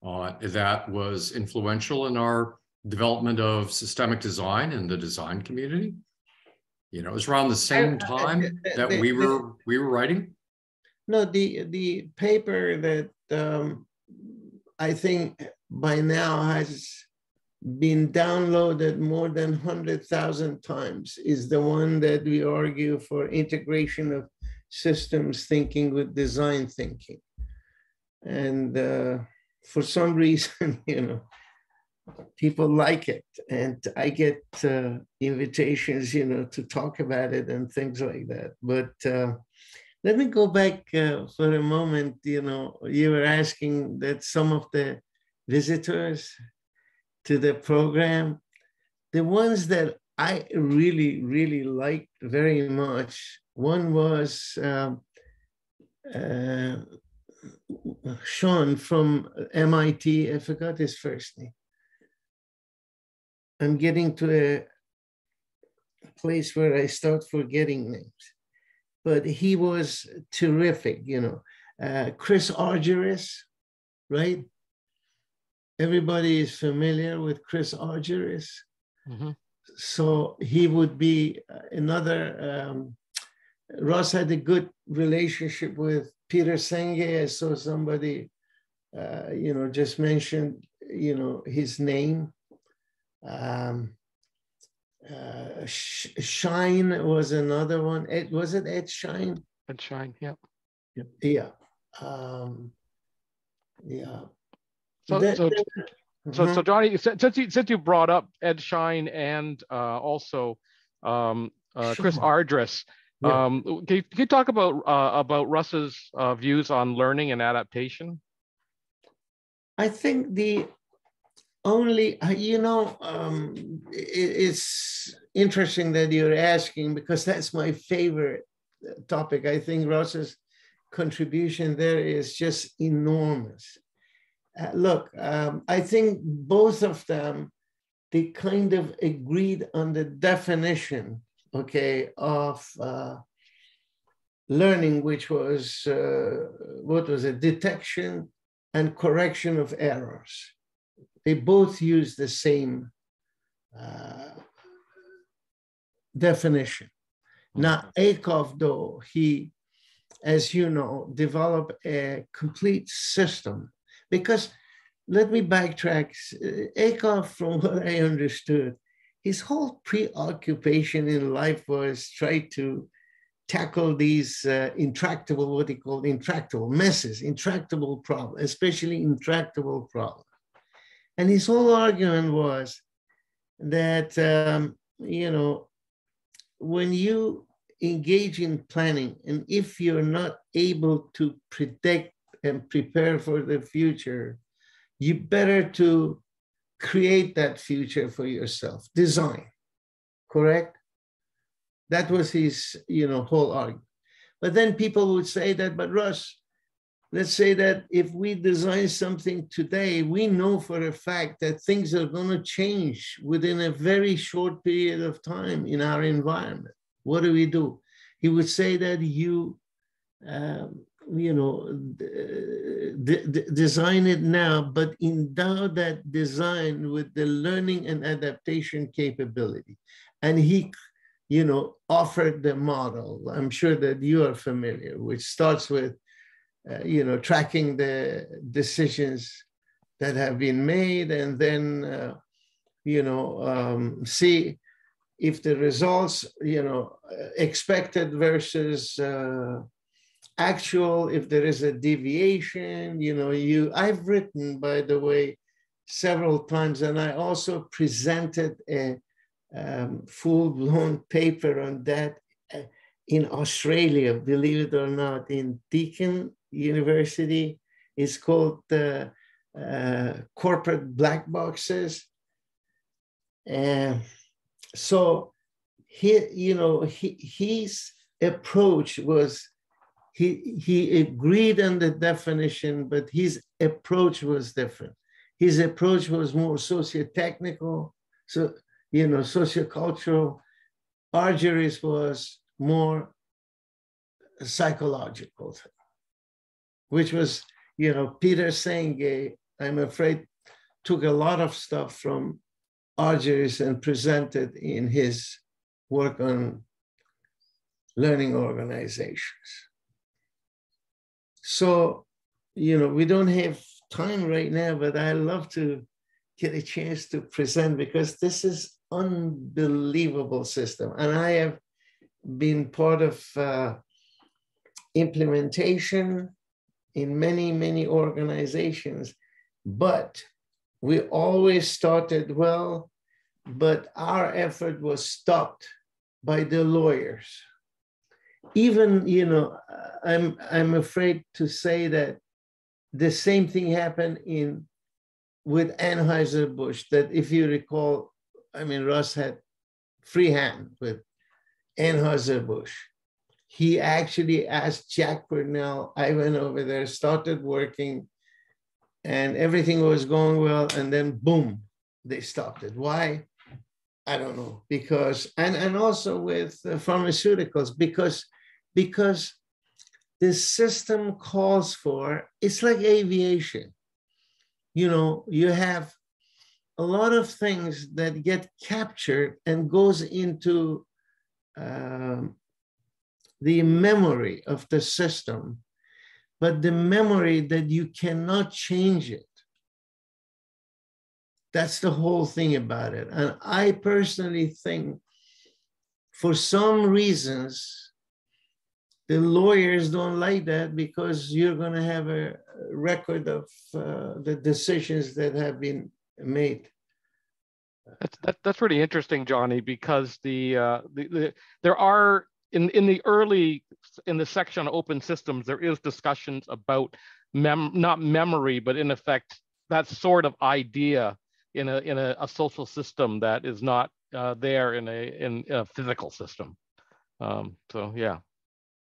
[SPEAKER 6] uh, that was influential in our development of systemic design in the design community. You know, it was around the same time that we were we were writing.
[SPEAKER 4] No, the the paper that um, I think by now has been downloaded more than 100,000 times is the one that we argue for integration of systems thinking with design thinking. And uh, for some (laughs) reason, you know, people like it. And I get uh, invitations, you know, to talk about it and things like that. But uh, let me go back uh, for a moment. You know, you were asking that some of the visitors to the program. The ones that I really, really liked very much, one was um, uh, Sean from MIT. I forgot his first name. I'm getting to a place where I start forgetting names. But he was terrific, you know. Uh, Chris Argyris, right? Everybody is familiar with Chris Argyris.
[SPEAKER 1] Mhm.
[SPEAKER 4] So he would be uh, another. Um, Ross had a good relationship with Peter Senge. I saw somebody, uh, you know, just mentioned, you know, his name. Um, uh, Sh- Schein was another one. Ed, was it Ed Schein?
[SPEAKER 1] Ed Schein, yeah.
[SPEAKER 4] Yeah. Um, yeah.
[SPEAKER 1] So,
[SPEAKER 4] That-
[SPEAKER 1] so,
[SPEAKER 4] that-
[SPEAKER 1] so,
[SPEAKER 4] Mhm.
[SPEAKER 1] so Johnny, since you, since you brought up Ed Schein and uh, also um, uh, Chris
[SPEAKER 4] Sure.
[SPEAKER 1] Argyris,
[SPEAKER 4] Yeah.
[SPEAKER 1] um, can, you, can you talk about uh, about Russ's uh, views on learning and adaptation?
[SPEAKER 4] I think the only, uh, you know, um, it's interesting that you're asking because that's my favorite uh, topic. I think Russ's contribution there is just enormous. Uh, look, um, I think both of them, they kind of agreed on the definition, okay, of uh, learning, which was, uh, what was it, detection and correction of errors. They both use the same uh, definition. Now, Ackoff, though, he, as you know, developed a complete system because let me backtrack. Ackoff, from what I understood, his whole preoccupation in life was try to tackle these uh, intractable, what he called intractable messes, intractable problems, especially intractable problems. And his whole argument was that, um, you know, when you engage in planning, and if you're not able to predict and prepare for the future, you better to create that future for yourself, design, correct? That was his, you know, whole argument. But then people would say that, but Russ, let's say that if we design something today, we know for a fact that things are going to change within a very short period of time in our environment. What do we do? He would say that you, um, you know, design it now, but endow that design with the learning and adaptation capability. And he, you know, offered the model. I'm sure that you are familiar, which starts with, uh, you know, tracking the decisions that have been made, and then, uh, you know, um, see if the results, you know, expected versus uh, actual, if there is a deviation, you know, you, I've written, by the way, several times, and I also presented a um, full-blown paper on that uh, in Australia, believe it or not, in Deakin University. It's called the uh, corporate black boxes. And so he, you know, he, his approach was he he agreed on the definition, but his approach was different. His approach was more socio-technical, so you know, sociocultural. Argyris was more psychological, which was, you know, Peter Senge, I'm afraid, took a lot of stuff from Argyris and presented in his work on learning organizations. So, you know, we don't have time right now, but I love to get a chance to present because this is unbelievable system. And I have been part of uh, implementation in many, many organizations, but we always started well, but our effort was stopped by the lawyers. Even, you know, I'm, I'm afraid to say that the same thing happened in with Anheuser-Busch, that if you recall, I mean, Russ had free hand with Anheuser-Busch. He actually asked Jack Purnell, I went over there, started working, and everything was going well, and then boom, they stopped it. Why? I don't know. Because, and, and also with pharmaceuticals, because, because the system calls for, it's like aviation you know, you have a lot of things that get captured and goes into um, the memory of the system, but the memory that you cannot change it. That's the whole thing about it. And I personally think for some reasons, the lawyers don't like that because you're going to have a record of uh, the decisions that have been made.
[SPEAKER 1] That's that, that's really interesting, Johnny, because the, uh, the, the there are in in the early in the section on open systems there is discussions about mem not memory, but in effect that sort of idea in a in a, a social system that is not uh, there in a in, a physical system. Um, so yeah.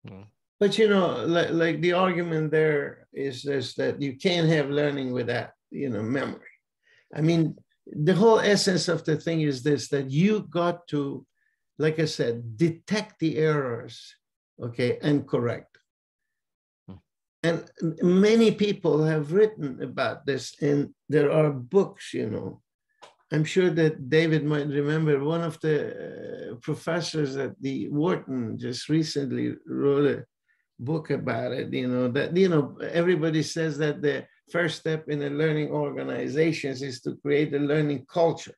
[SPEAKER 4] yeah. But you know, like, like the argument there is is that you can't have learning without you know memory. I mean, the whole essence of the thing is this: that you got to, like I said, detect the errors, okay, and correct. And many people have written about this, and there are books, you know, I'm sure that David might remember one of the uh, professors at the Wharton just recently wrote a book about it. You know that you know everybody says that the first step in a learning organizations is to create a learning culture,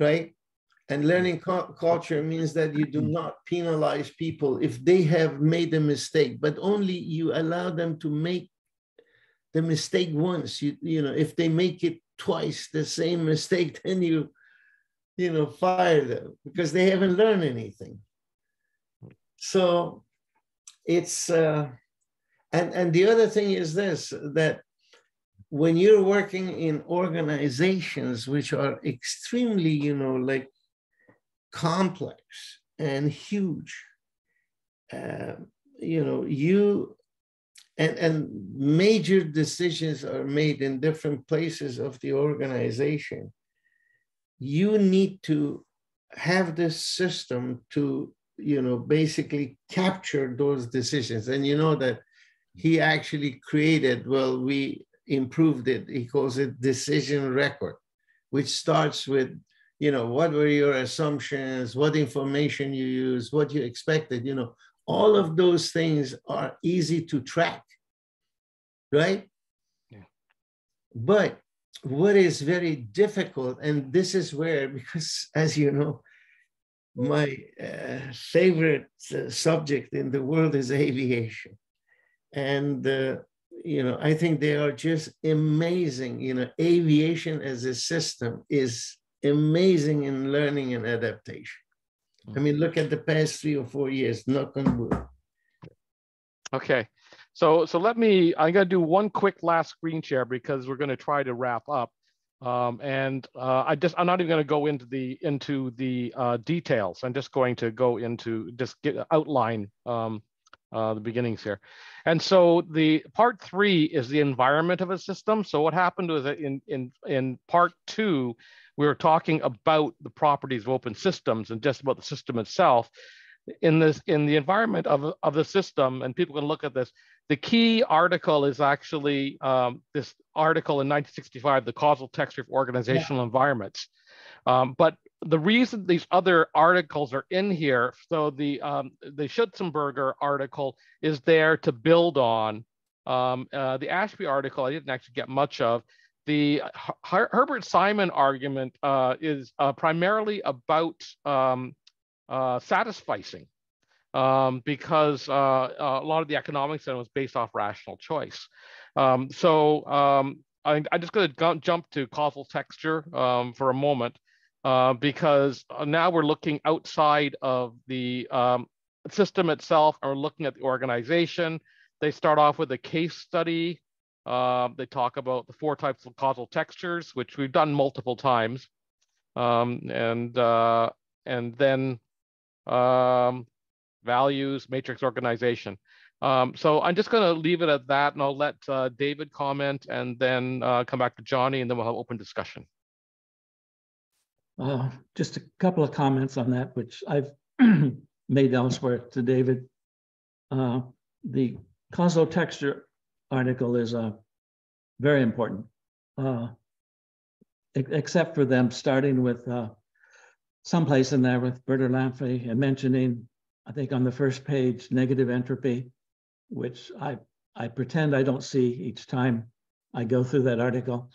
[SPEAKER 4] right? And learning culture means that you do not penalize people if they have made a mistake, but only you allow them to make the mistake once. You you know if they make it twice the same mistake, (laughs) then you, you know, fire them because they haven't learned anything. So it's, uh, and, and the other thing is this, that when you're working in organizations which are extremely, you know, like complex and huge, uh, you know, you and, and major decisions are made in different places of the organization, you need to have this system to, you know, basically capture those decisions. And you know that he actually created, well, we improved it. He calls it decision record, which starts with, you know, what were your assumptions, what information you use, what you expected, you know, all of those things are easy to track, right? Yeah. But what is very difficult, and this is where, (laughs) because as you know, my uh, favorite uh, subject in the world is aviation. And, uh, you know, I think they are just amazing. You know, aviation as a system is amazing in learning and adaptation. I mean, look at the past three or four years, knock on wood.
[SPEAKER 1] Okay. So, so let me, I'm going to do one quick last screen share because we're going to try to wrap up. Um, and uh, I just, I'm not even going to go into the, into the uh, details. I'm just going to go into, just get outline um, uh, the beginnings here. And so the part three is the environment of a system. So what happened was that in, in, in part two, we were talking about the properties of open systems and just about the system itself. In this in the environment of, of the system and people can look at this the key article is actually um, this article in 1965 the causal texture of organizational yeah. environments. Um, but the reason these other articles are in here so the um, the schutzenberger article is there to build on um, uh, the ashby article i didn't actually get much of the Her Herbert Simon argument uh, is uh, primarily about um, uh, satisficing um, because uh, a lot of the economics then was based off rational choice. Um, so um, I, am just going to jump to causal texture um, for a moment uh, because now we're looking outside of the um, system itself and we're looking at the organization. They start off with a case study uh, they talk about the four types of causal textures, which we've done multiple times. Um, and, uh, and then um, values, matrix organization. Um, so I'm just going to leave it at that, and I'll let uh, David comment, and then uh, come back to Johnny, and then we'll have open discussion.
[SPEAKER 3] Uh, just a couple of comments on that, which I've (clears throat) made elsewhere to David. Uh, the causal texture article is a very important. Uh, except for them starting with uh, someplace in there with Bertalanffy and mentioning, I think on the first page, negative entropy, which I, I pretend I don't see each time I go through that article.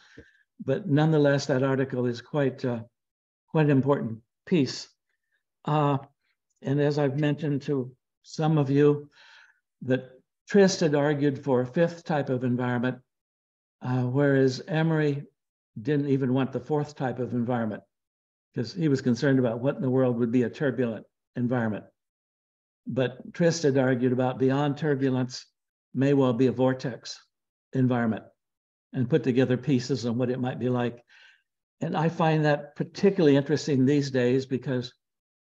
[SPEAKER 3] But nonetheless, that article is quite, uh, quite an important piece. Uh, and as I've mentioned to some of you, that Trist had argued for a fifth type of environment, uh, whereas Emery didn't even want the fourth type of environment because he was concerned about what in the world would be a turbulent environment. But Trist had argued about beyond turbulence may well be a vortex environment and put together pieces on what it might be like. And I find that particularly interesting these days because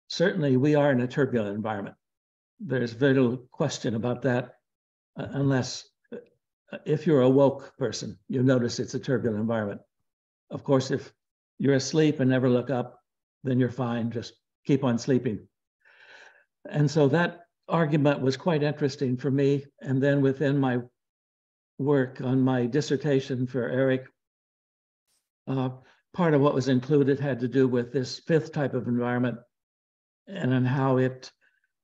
[SPEAKER 3] certainly we are in a turbulent environment. There's very little question about that, unless uh, if you're a woke person, you'll notice it's a turbulent environment. Of course, if you're asleep and never look up, then you're fine. Just keep on sleeping. And so that argument was quite interesting for me. And then within my work on my dissertation for Eric, uh, part of what was included had to do with this fifth type of environment and on how it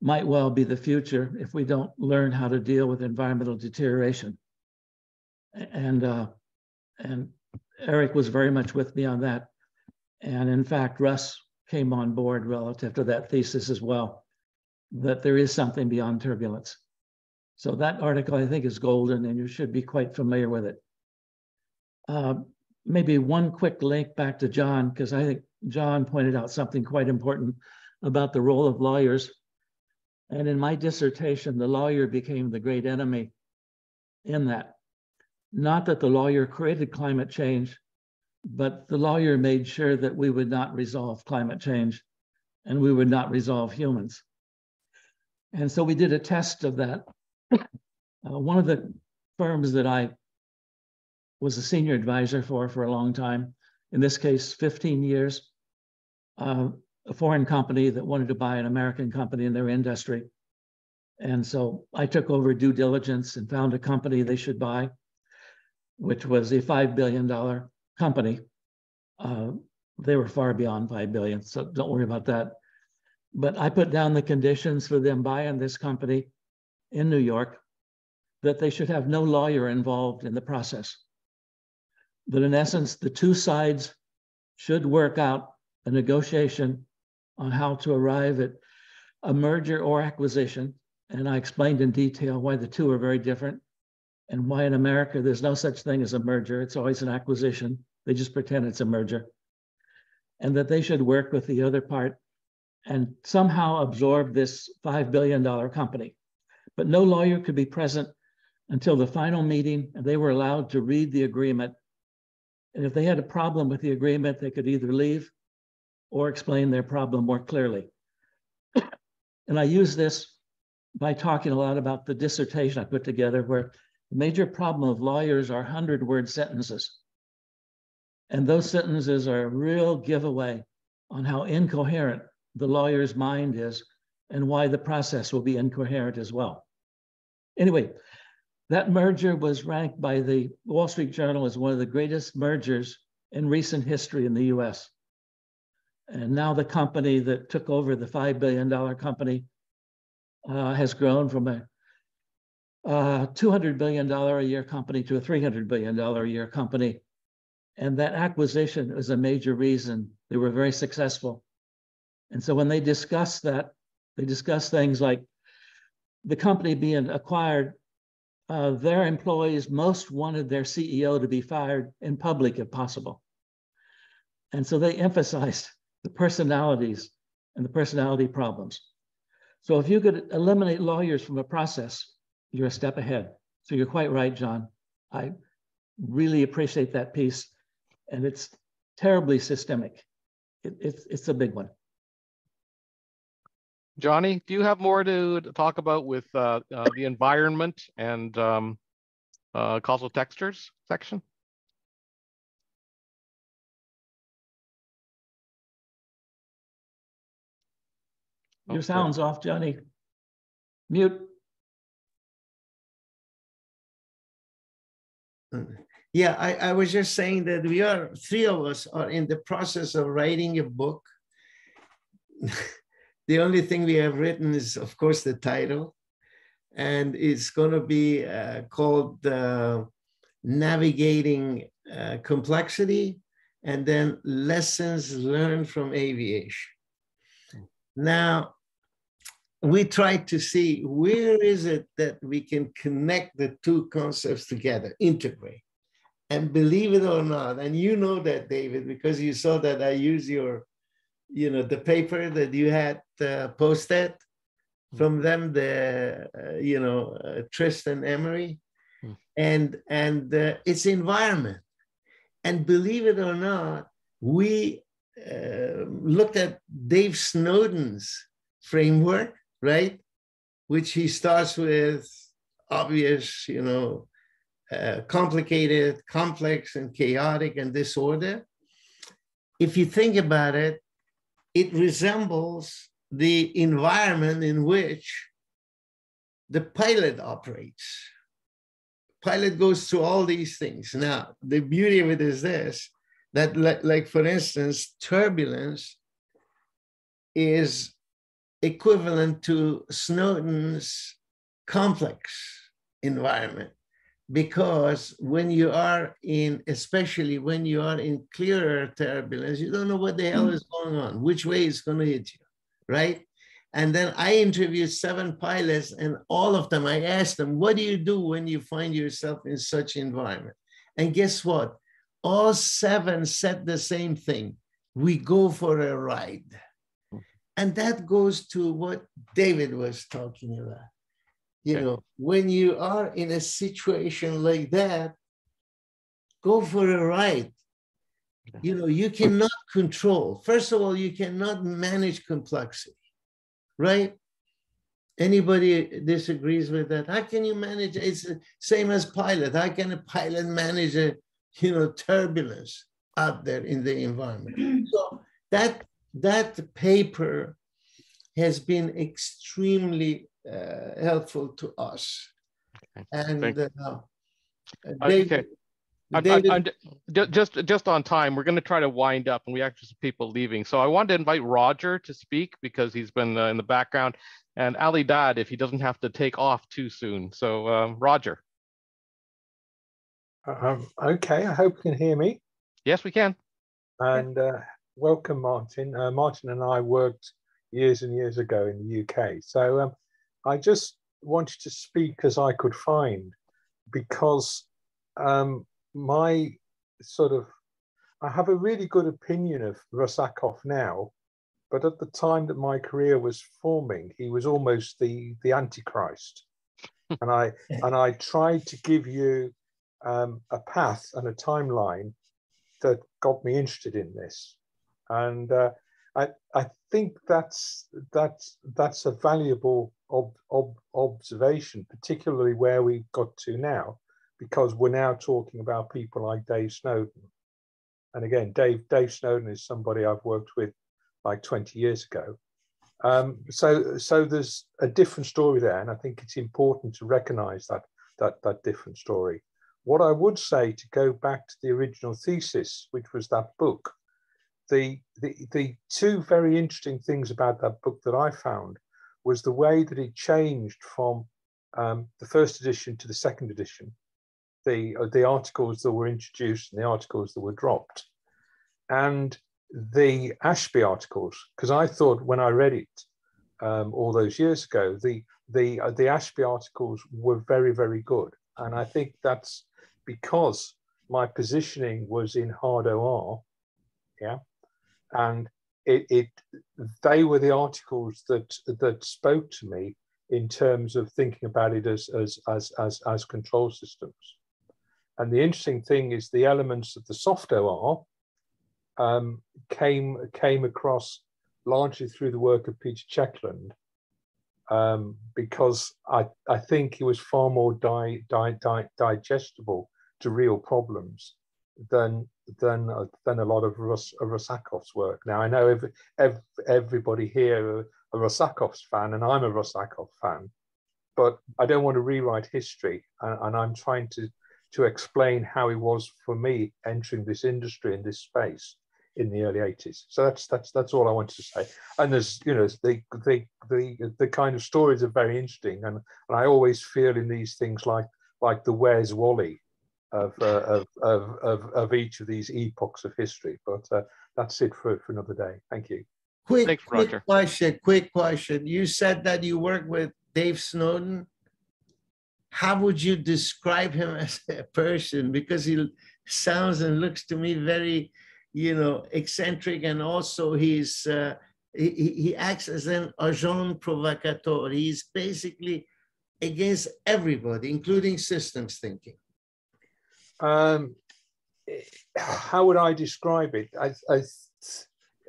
[SPEAKER 3] might well be the future if we don't learn how to deal with environmental deterioration. And uh, and Eric was very much with me on that. And in fact, Russ came on board relative to that thesis as well, that there is something beyond turbulence. So that article, I think, is golden, and you should be quite familiar with it. Uh, maybe one quick link back to John, because I think John pointed out something quite important about the role of lawyers. And in my dissertation, the lawyer became the great enemy in that. Not that the lawyer created climate change, but the lawyer made sure that we would not resolve climate change and we would not resolve humans. And so we did a test of that uh, one of the firms that I was a senior advisor for for a long time, in this case, 15 years, uh, a foreign company that wanted to buy an American company in their industry. And so I took over due diligence and found a company they should buy, which was a $5 billion company. Uh, they were far beyond 5 billion, so don't worry about that. But I put down the conditions for them buying this company in New York that they should have no lawyer involved in the process. That in essence, the two sides should work out a negotiation on how to arrive at a merger or acquisition. And I explained in detail why the two are very different and why in America there's no such thing as a merger. It's always an acquisition. They just pretend it's a merger. And that they should work with the other part and somehow absorb this $5 billion company but no lawyer could be present until the final meeting, and they were allowed to read the agreement. And if they had a problem with the agreement, they could either leave or explain their problem more clearly. and I use this by talking a lot about the dissertation I put together, where the major problem of lawyers are 100 word sentences. And those sentences are a real giveaway on how incoherent the lawyer's mind is and why the process will be incoherent as well. Anyway, that merger was ranked by the Wall Street Journal as one of the greatest mergers in recent history in the US. And now the company that took over the $5 billion company uh, has grown from a uh, $200 billion a year company to a $300 billion a year company. And that acquisition is a major reason they were very successful. And so when they discuss that, they discuss things like the company being acquired, uh, their employees most wanted their CEO to be fired in public if possible. And so they (laughs) emphasized the personalities and the personality problems. So if you could eliminate lawyers from a process, you're a step ahead. So you're quite right, John. I really appreciate that piece. And it's terribly systemic. It, it's, it's a big one.
[SPEAKER 1] Johnny, do you have more to, talk about with uh, uh, the environment and um, uh, causal textures section?
[SPEAKER 3] Your okay. sound's off, Johnny. Mute.
[SPEAKER 4] Yeah, I, I was just saying that we are, three of us are in the process of writing a book. (laughs) the only thing we have written is, of course, the title. And it's going to be uh, called uh, Navigating uh, Complexity and then Lessons Learned from Aviation. Now, we try to see where is it that we can connect the two concepts together, integrate. And believe it or not, and you know that, David, because you saw that I use your, you know, the paper that you had uh, posted mm. from them, the, uh, you know, uh, Trist and Emery, mm. and and uh, its environment. And believe it or not, we uh, looked at Dave Snowden's framework, right? Which he starts with obvious, you know, uh, complicated, complex, and chaotic and disorder. If you think about it, it resembles the environment in which the pilot operates. Pilot goes through all these things. Now, the beauty of it is this that, like, like for instance, turbulence is equivalent to Snowden's complex environment because when you are in, especially when you are in clear air turbulence, you don't know what the hell hmm. is going on, which way is going to hit you, right? And then I interviewed seven pilots, and all of them, I asked them, "What do you do when you find yourself in such environment?" And guess what? All seven said the same thing: "We go for a ride." And that goes to what David was talking about you know, when you are in a situation like that, go for a ride. You know, you cannot control. First of all, you cannot manage complexity, right? Anybody disagrees with that? How can you manage? It's the same as pilot. How can a pilot manage a, you know, turbulence out there in the environment? (clears throat) So that that paper has been extremely uh, helpful to us. Okay. And uh,
[SPEAKER 1] David, okay. David, I'm, I'm, just just on time, we're going to try to wind up, and we actually have people leaving. So I wanted to invite Roger to speak because he's been uh, in the background, and Ali Dad if he doesn't have to take off too soon. So um, Roger.
[SPEAKER 7] Um, okay, I hope you can hear me.
[SPEAKER 1] Yes, we can.
[SPEAKER 7] And uh, welcome, Martin. Uh, Martin and I worked years and years ago in the UK. So um, I just wanted to speak as I could find because um, my sort of, I have a really good opinion of Russ Ackoff now, but at the time that my career was forming, he was almost the, the Antichrist. (laughs) and I and I tried to give you um, a path and a timeline that got me interested in this. And uh, I, I think that's that's that's a valuable ob, ob, observation, particularly where we've got to now, because we're now talking about people like Dave Snowden. And again, Dave Dave Snowden is somebody I've worked with like 20 years ago. Um, so so there's a different story there, and I think it's important to recognise that that that different story. What I would say to go back to the original thesis, which was that book, the, the, the two very interesting things about that book that I found was the way that it changed from um, the first edition to the second edition, the, uh, the articles that were introduced and the articles that were dropped. And the Ashby articles, because I thought when I read it um, all those years ago, the, the, uh, the Ashby articles were very, very good. And I think that's because my positioning was in hard OR, yeah, and it, it they were the articles that that spoke to me in terms of thinking about it as as as as, as control systems. And the interesting thing is the elements of the soft OR um, came came across largely through the work of Peter Checkland, um, because I, I think he was far more di, di, di, digestible to real problems than than than a lot of Rus, Russ Ackoff's work. Now I know every, every, everybody here are a Russ Ackoff's fan, and I'm a Russ Ackoff fan, but I don't want to rewrite history, and, and I'm trying to to explain how it was for me entering this industry in this space in the early 80s. So that's that's that's all I wanted to say. And there's you know the the the the kind of stories are very interesting, and and I always feel in these things like like the Where's Wally of uh, of, of, of of each of these epochs of history. But uh, that's it for, for another day. Thank you.
[SPEAKER 4] Quick,
[SPEAKER 1] Thanks,
[SPEAKER 4] quick
[SPEAKER 1] Roger.
[SPEAKER 4] question. Quick question. You said that you work with Dave Snowden. How would you describe him (laughs) as a person? Because he sounds and looks to me very, you know, eccentric, and also he's uh, he, he- he acts as an agent provocateur. He's basically against everybody, including systems thinking.
[SPEAKER 7] Um, how would I describe it? I, I,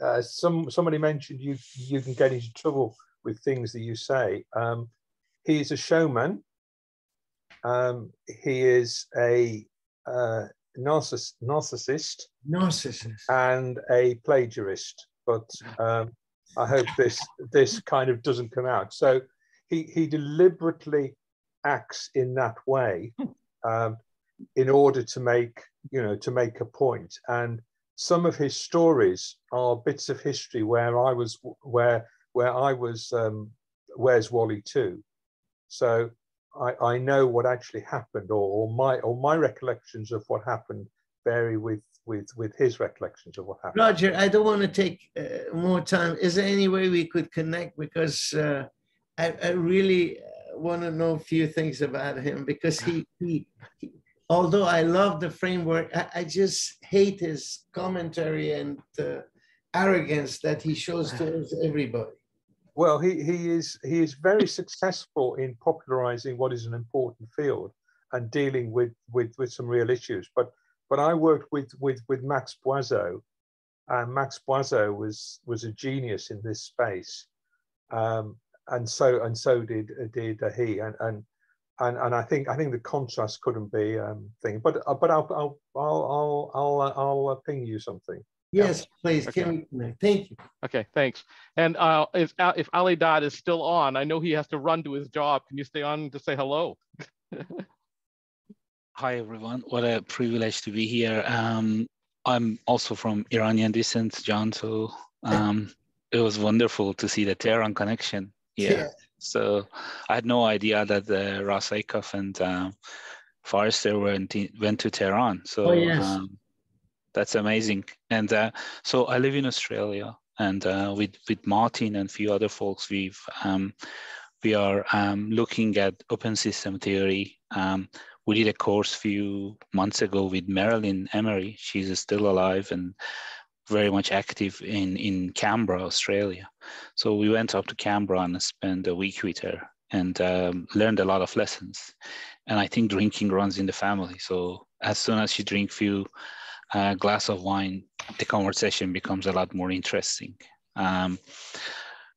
[SPEAKER 7] uh, some somebody mentioned you you can get into trouble with things that you say. Um, he is a showman. Um, he is a uh, narciss- narcissist
[SPEAKER 4] Narcissist.
[SPEAKER 7] and a plagiarist. But um, I hope this this kind of doesn't come out. So he he deliberately acts in that way um, in order to make you know to make a. And some of his stories are bits of history where I was where where I was um, where's Wally too. So I, I know what actually happened, or, or my or my recollections of what happened vary with with with his recollections of what happened.
[SPEAKER 4] Roger, I don't want to take uh, more time. Is there any way we could connect? Because uh, I, I really want to know a few things about him because he, he, he although I love the framework, I, I just hate his commentary and uh, arrogance that he shows towards (laughs) everybody.
[SPEAKER 7] Well, he, he is he is very successful in popularizing what is an important field and dealing with with, with some real issues. But but I worked with with with Max Boisot, and Max Boisot was was a genius in this space, um, and so and so did did uh, he, and and and and I think I think the contrast couldn't be um, thing. But uh, but I'll I'll I'll I'll I'll, uh, I'll uh, ping you something.
[SPEAKER 4] Yes, please.
[SPEAKER 1] Okay.
[SPEAKER 4] Can we? Thank you.
[SPEAKER 1] Okay, thanks. And uh, if if Ali Dad is still on, I know he has to run to his job. Can you stay on to say hello? (laughs)
[SPEAKER 8] Hi everyone, what a privilege to be here. Um, I'm also from Iranian descent, John, so um, it was wonderful to see the Tehran connection here. So I had no idea that uh, Russ Ackoff and um, Forrester went, in- went to Tehran. So
[SPEAKER 4] Oh, yes.
[SPEAKER 8] um, that's amazing. And uh, so I live in Australia, and uh, with with Martin and a few other folks, we've um, we are um, looking at open system theory. Um, we did a course few months ago with Marilyn Emery. She's still alive and very much active in, in Canberra, Australia. So we went up to Canberra and spent a week with her and um, learned a lot of lessons. And I think drinking runs in the family. So as soon as you drink few uh, glass of wine, the conversation becomes a lot more interesting. Um,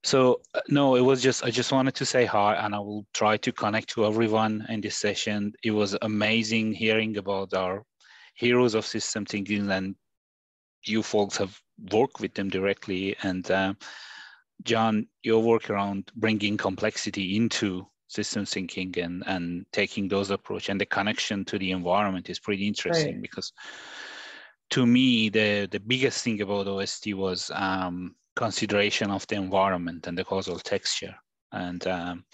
[SPEAKER 8] so uh, no, it was just I just wanted to say hi, and I will try to connect to everyone in this session. It was amazing hearing about our heroes of system thinking, and you folks have worked with them directly. And uh, John, your work around bringing complexity into system thinking and and taking those approach and the connection to the environment is pretty interesting
[SPEAKER 4] Right.
[SPEAKER 8] because to me the the biggest thing about OST was um, consideration of the environment and the causal texture and um,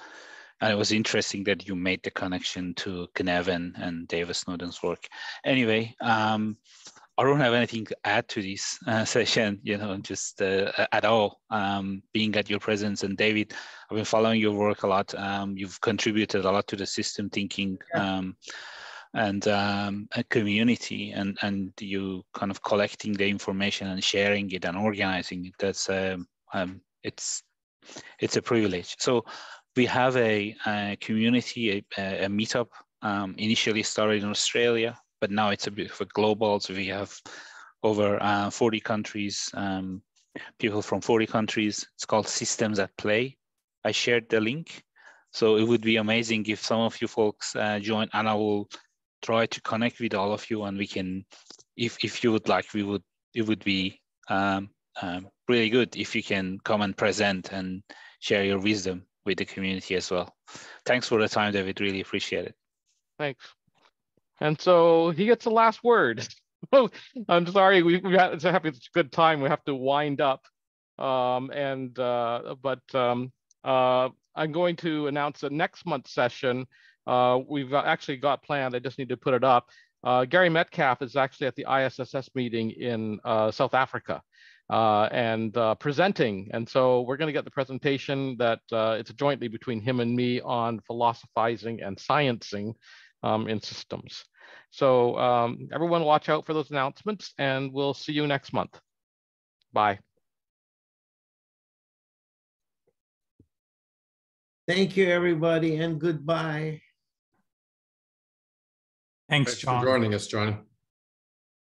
[SPEAKER 8] and it was interesting that you made the connection to Cynefin and David Snowden's work. Anyway, um, I don't have anything to add to this uh, (laughs) session, you know, just uh, at all. Um, being at your presence and David, I've been following your work a lot. Um, you've contributed a lot to the system thinking um, and um, a community, and and you kind of collecting the information and sharing it and organizing it. That's um, um, it's it's a privilege. So we have a, a community, a, a meetup. Um, initially started in Australia, but now it's a bit of a global. So we have over uh, 40 countries, um, people from 40 countries. It's called Systems at Play. I shared the link. So it would be amazing if some of you folks uh, join and I will try to connect with all of you and we can, if, if you would like, we would, it would be um, um, really good if you can come and present and share your wisdom with the community as well. Thanks for the time, David. Really appreciate it.
[SPEAKER 1] Thanks. And so he gets the last word. (laughs) I'm sorry, we, we had, it's a happy, it's a good time. We have to wind up. Um, and, uh, but um, uh, I'm going to announce the next month's session. Uh, we've actually got planned, I just need to put it up. Uh, Gary Metcalf is actually at the ISSS meeting in uh, South Africa uh, and presenting. And so we're going to get the presentation that it's jointly between him and me on philosophizing and sciencing um, in systems. So um, everyone watch out for those announcements and we'll see you next month. Bye.
[SPEAKER 4] Thank you, everybody, and goodbye.
[SPEAKER 9] Thanks,
[SPEAKER 6] Thanks
[SPEAKER 9] John.
[SPEAKER 6] for joining us, Johnny.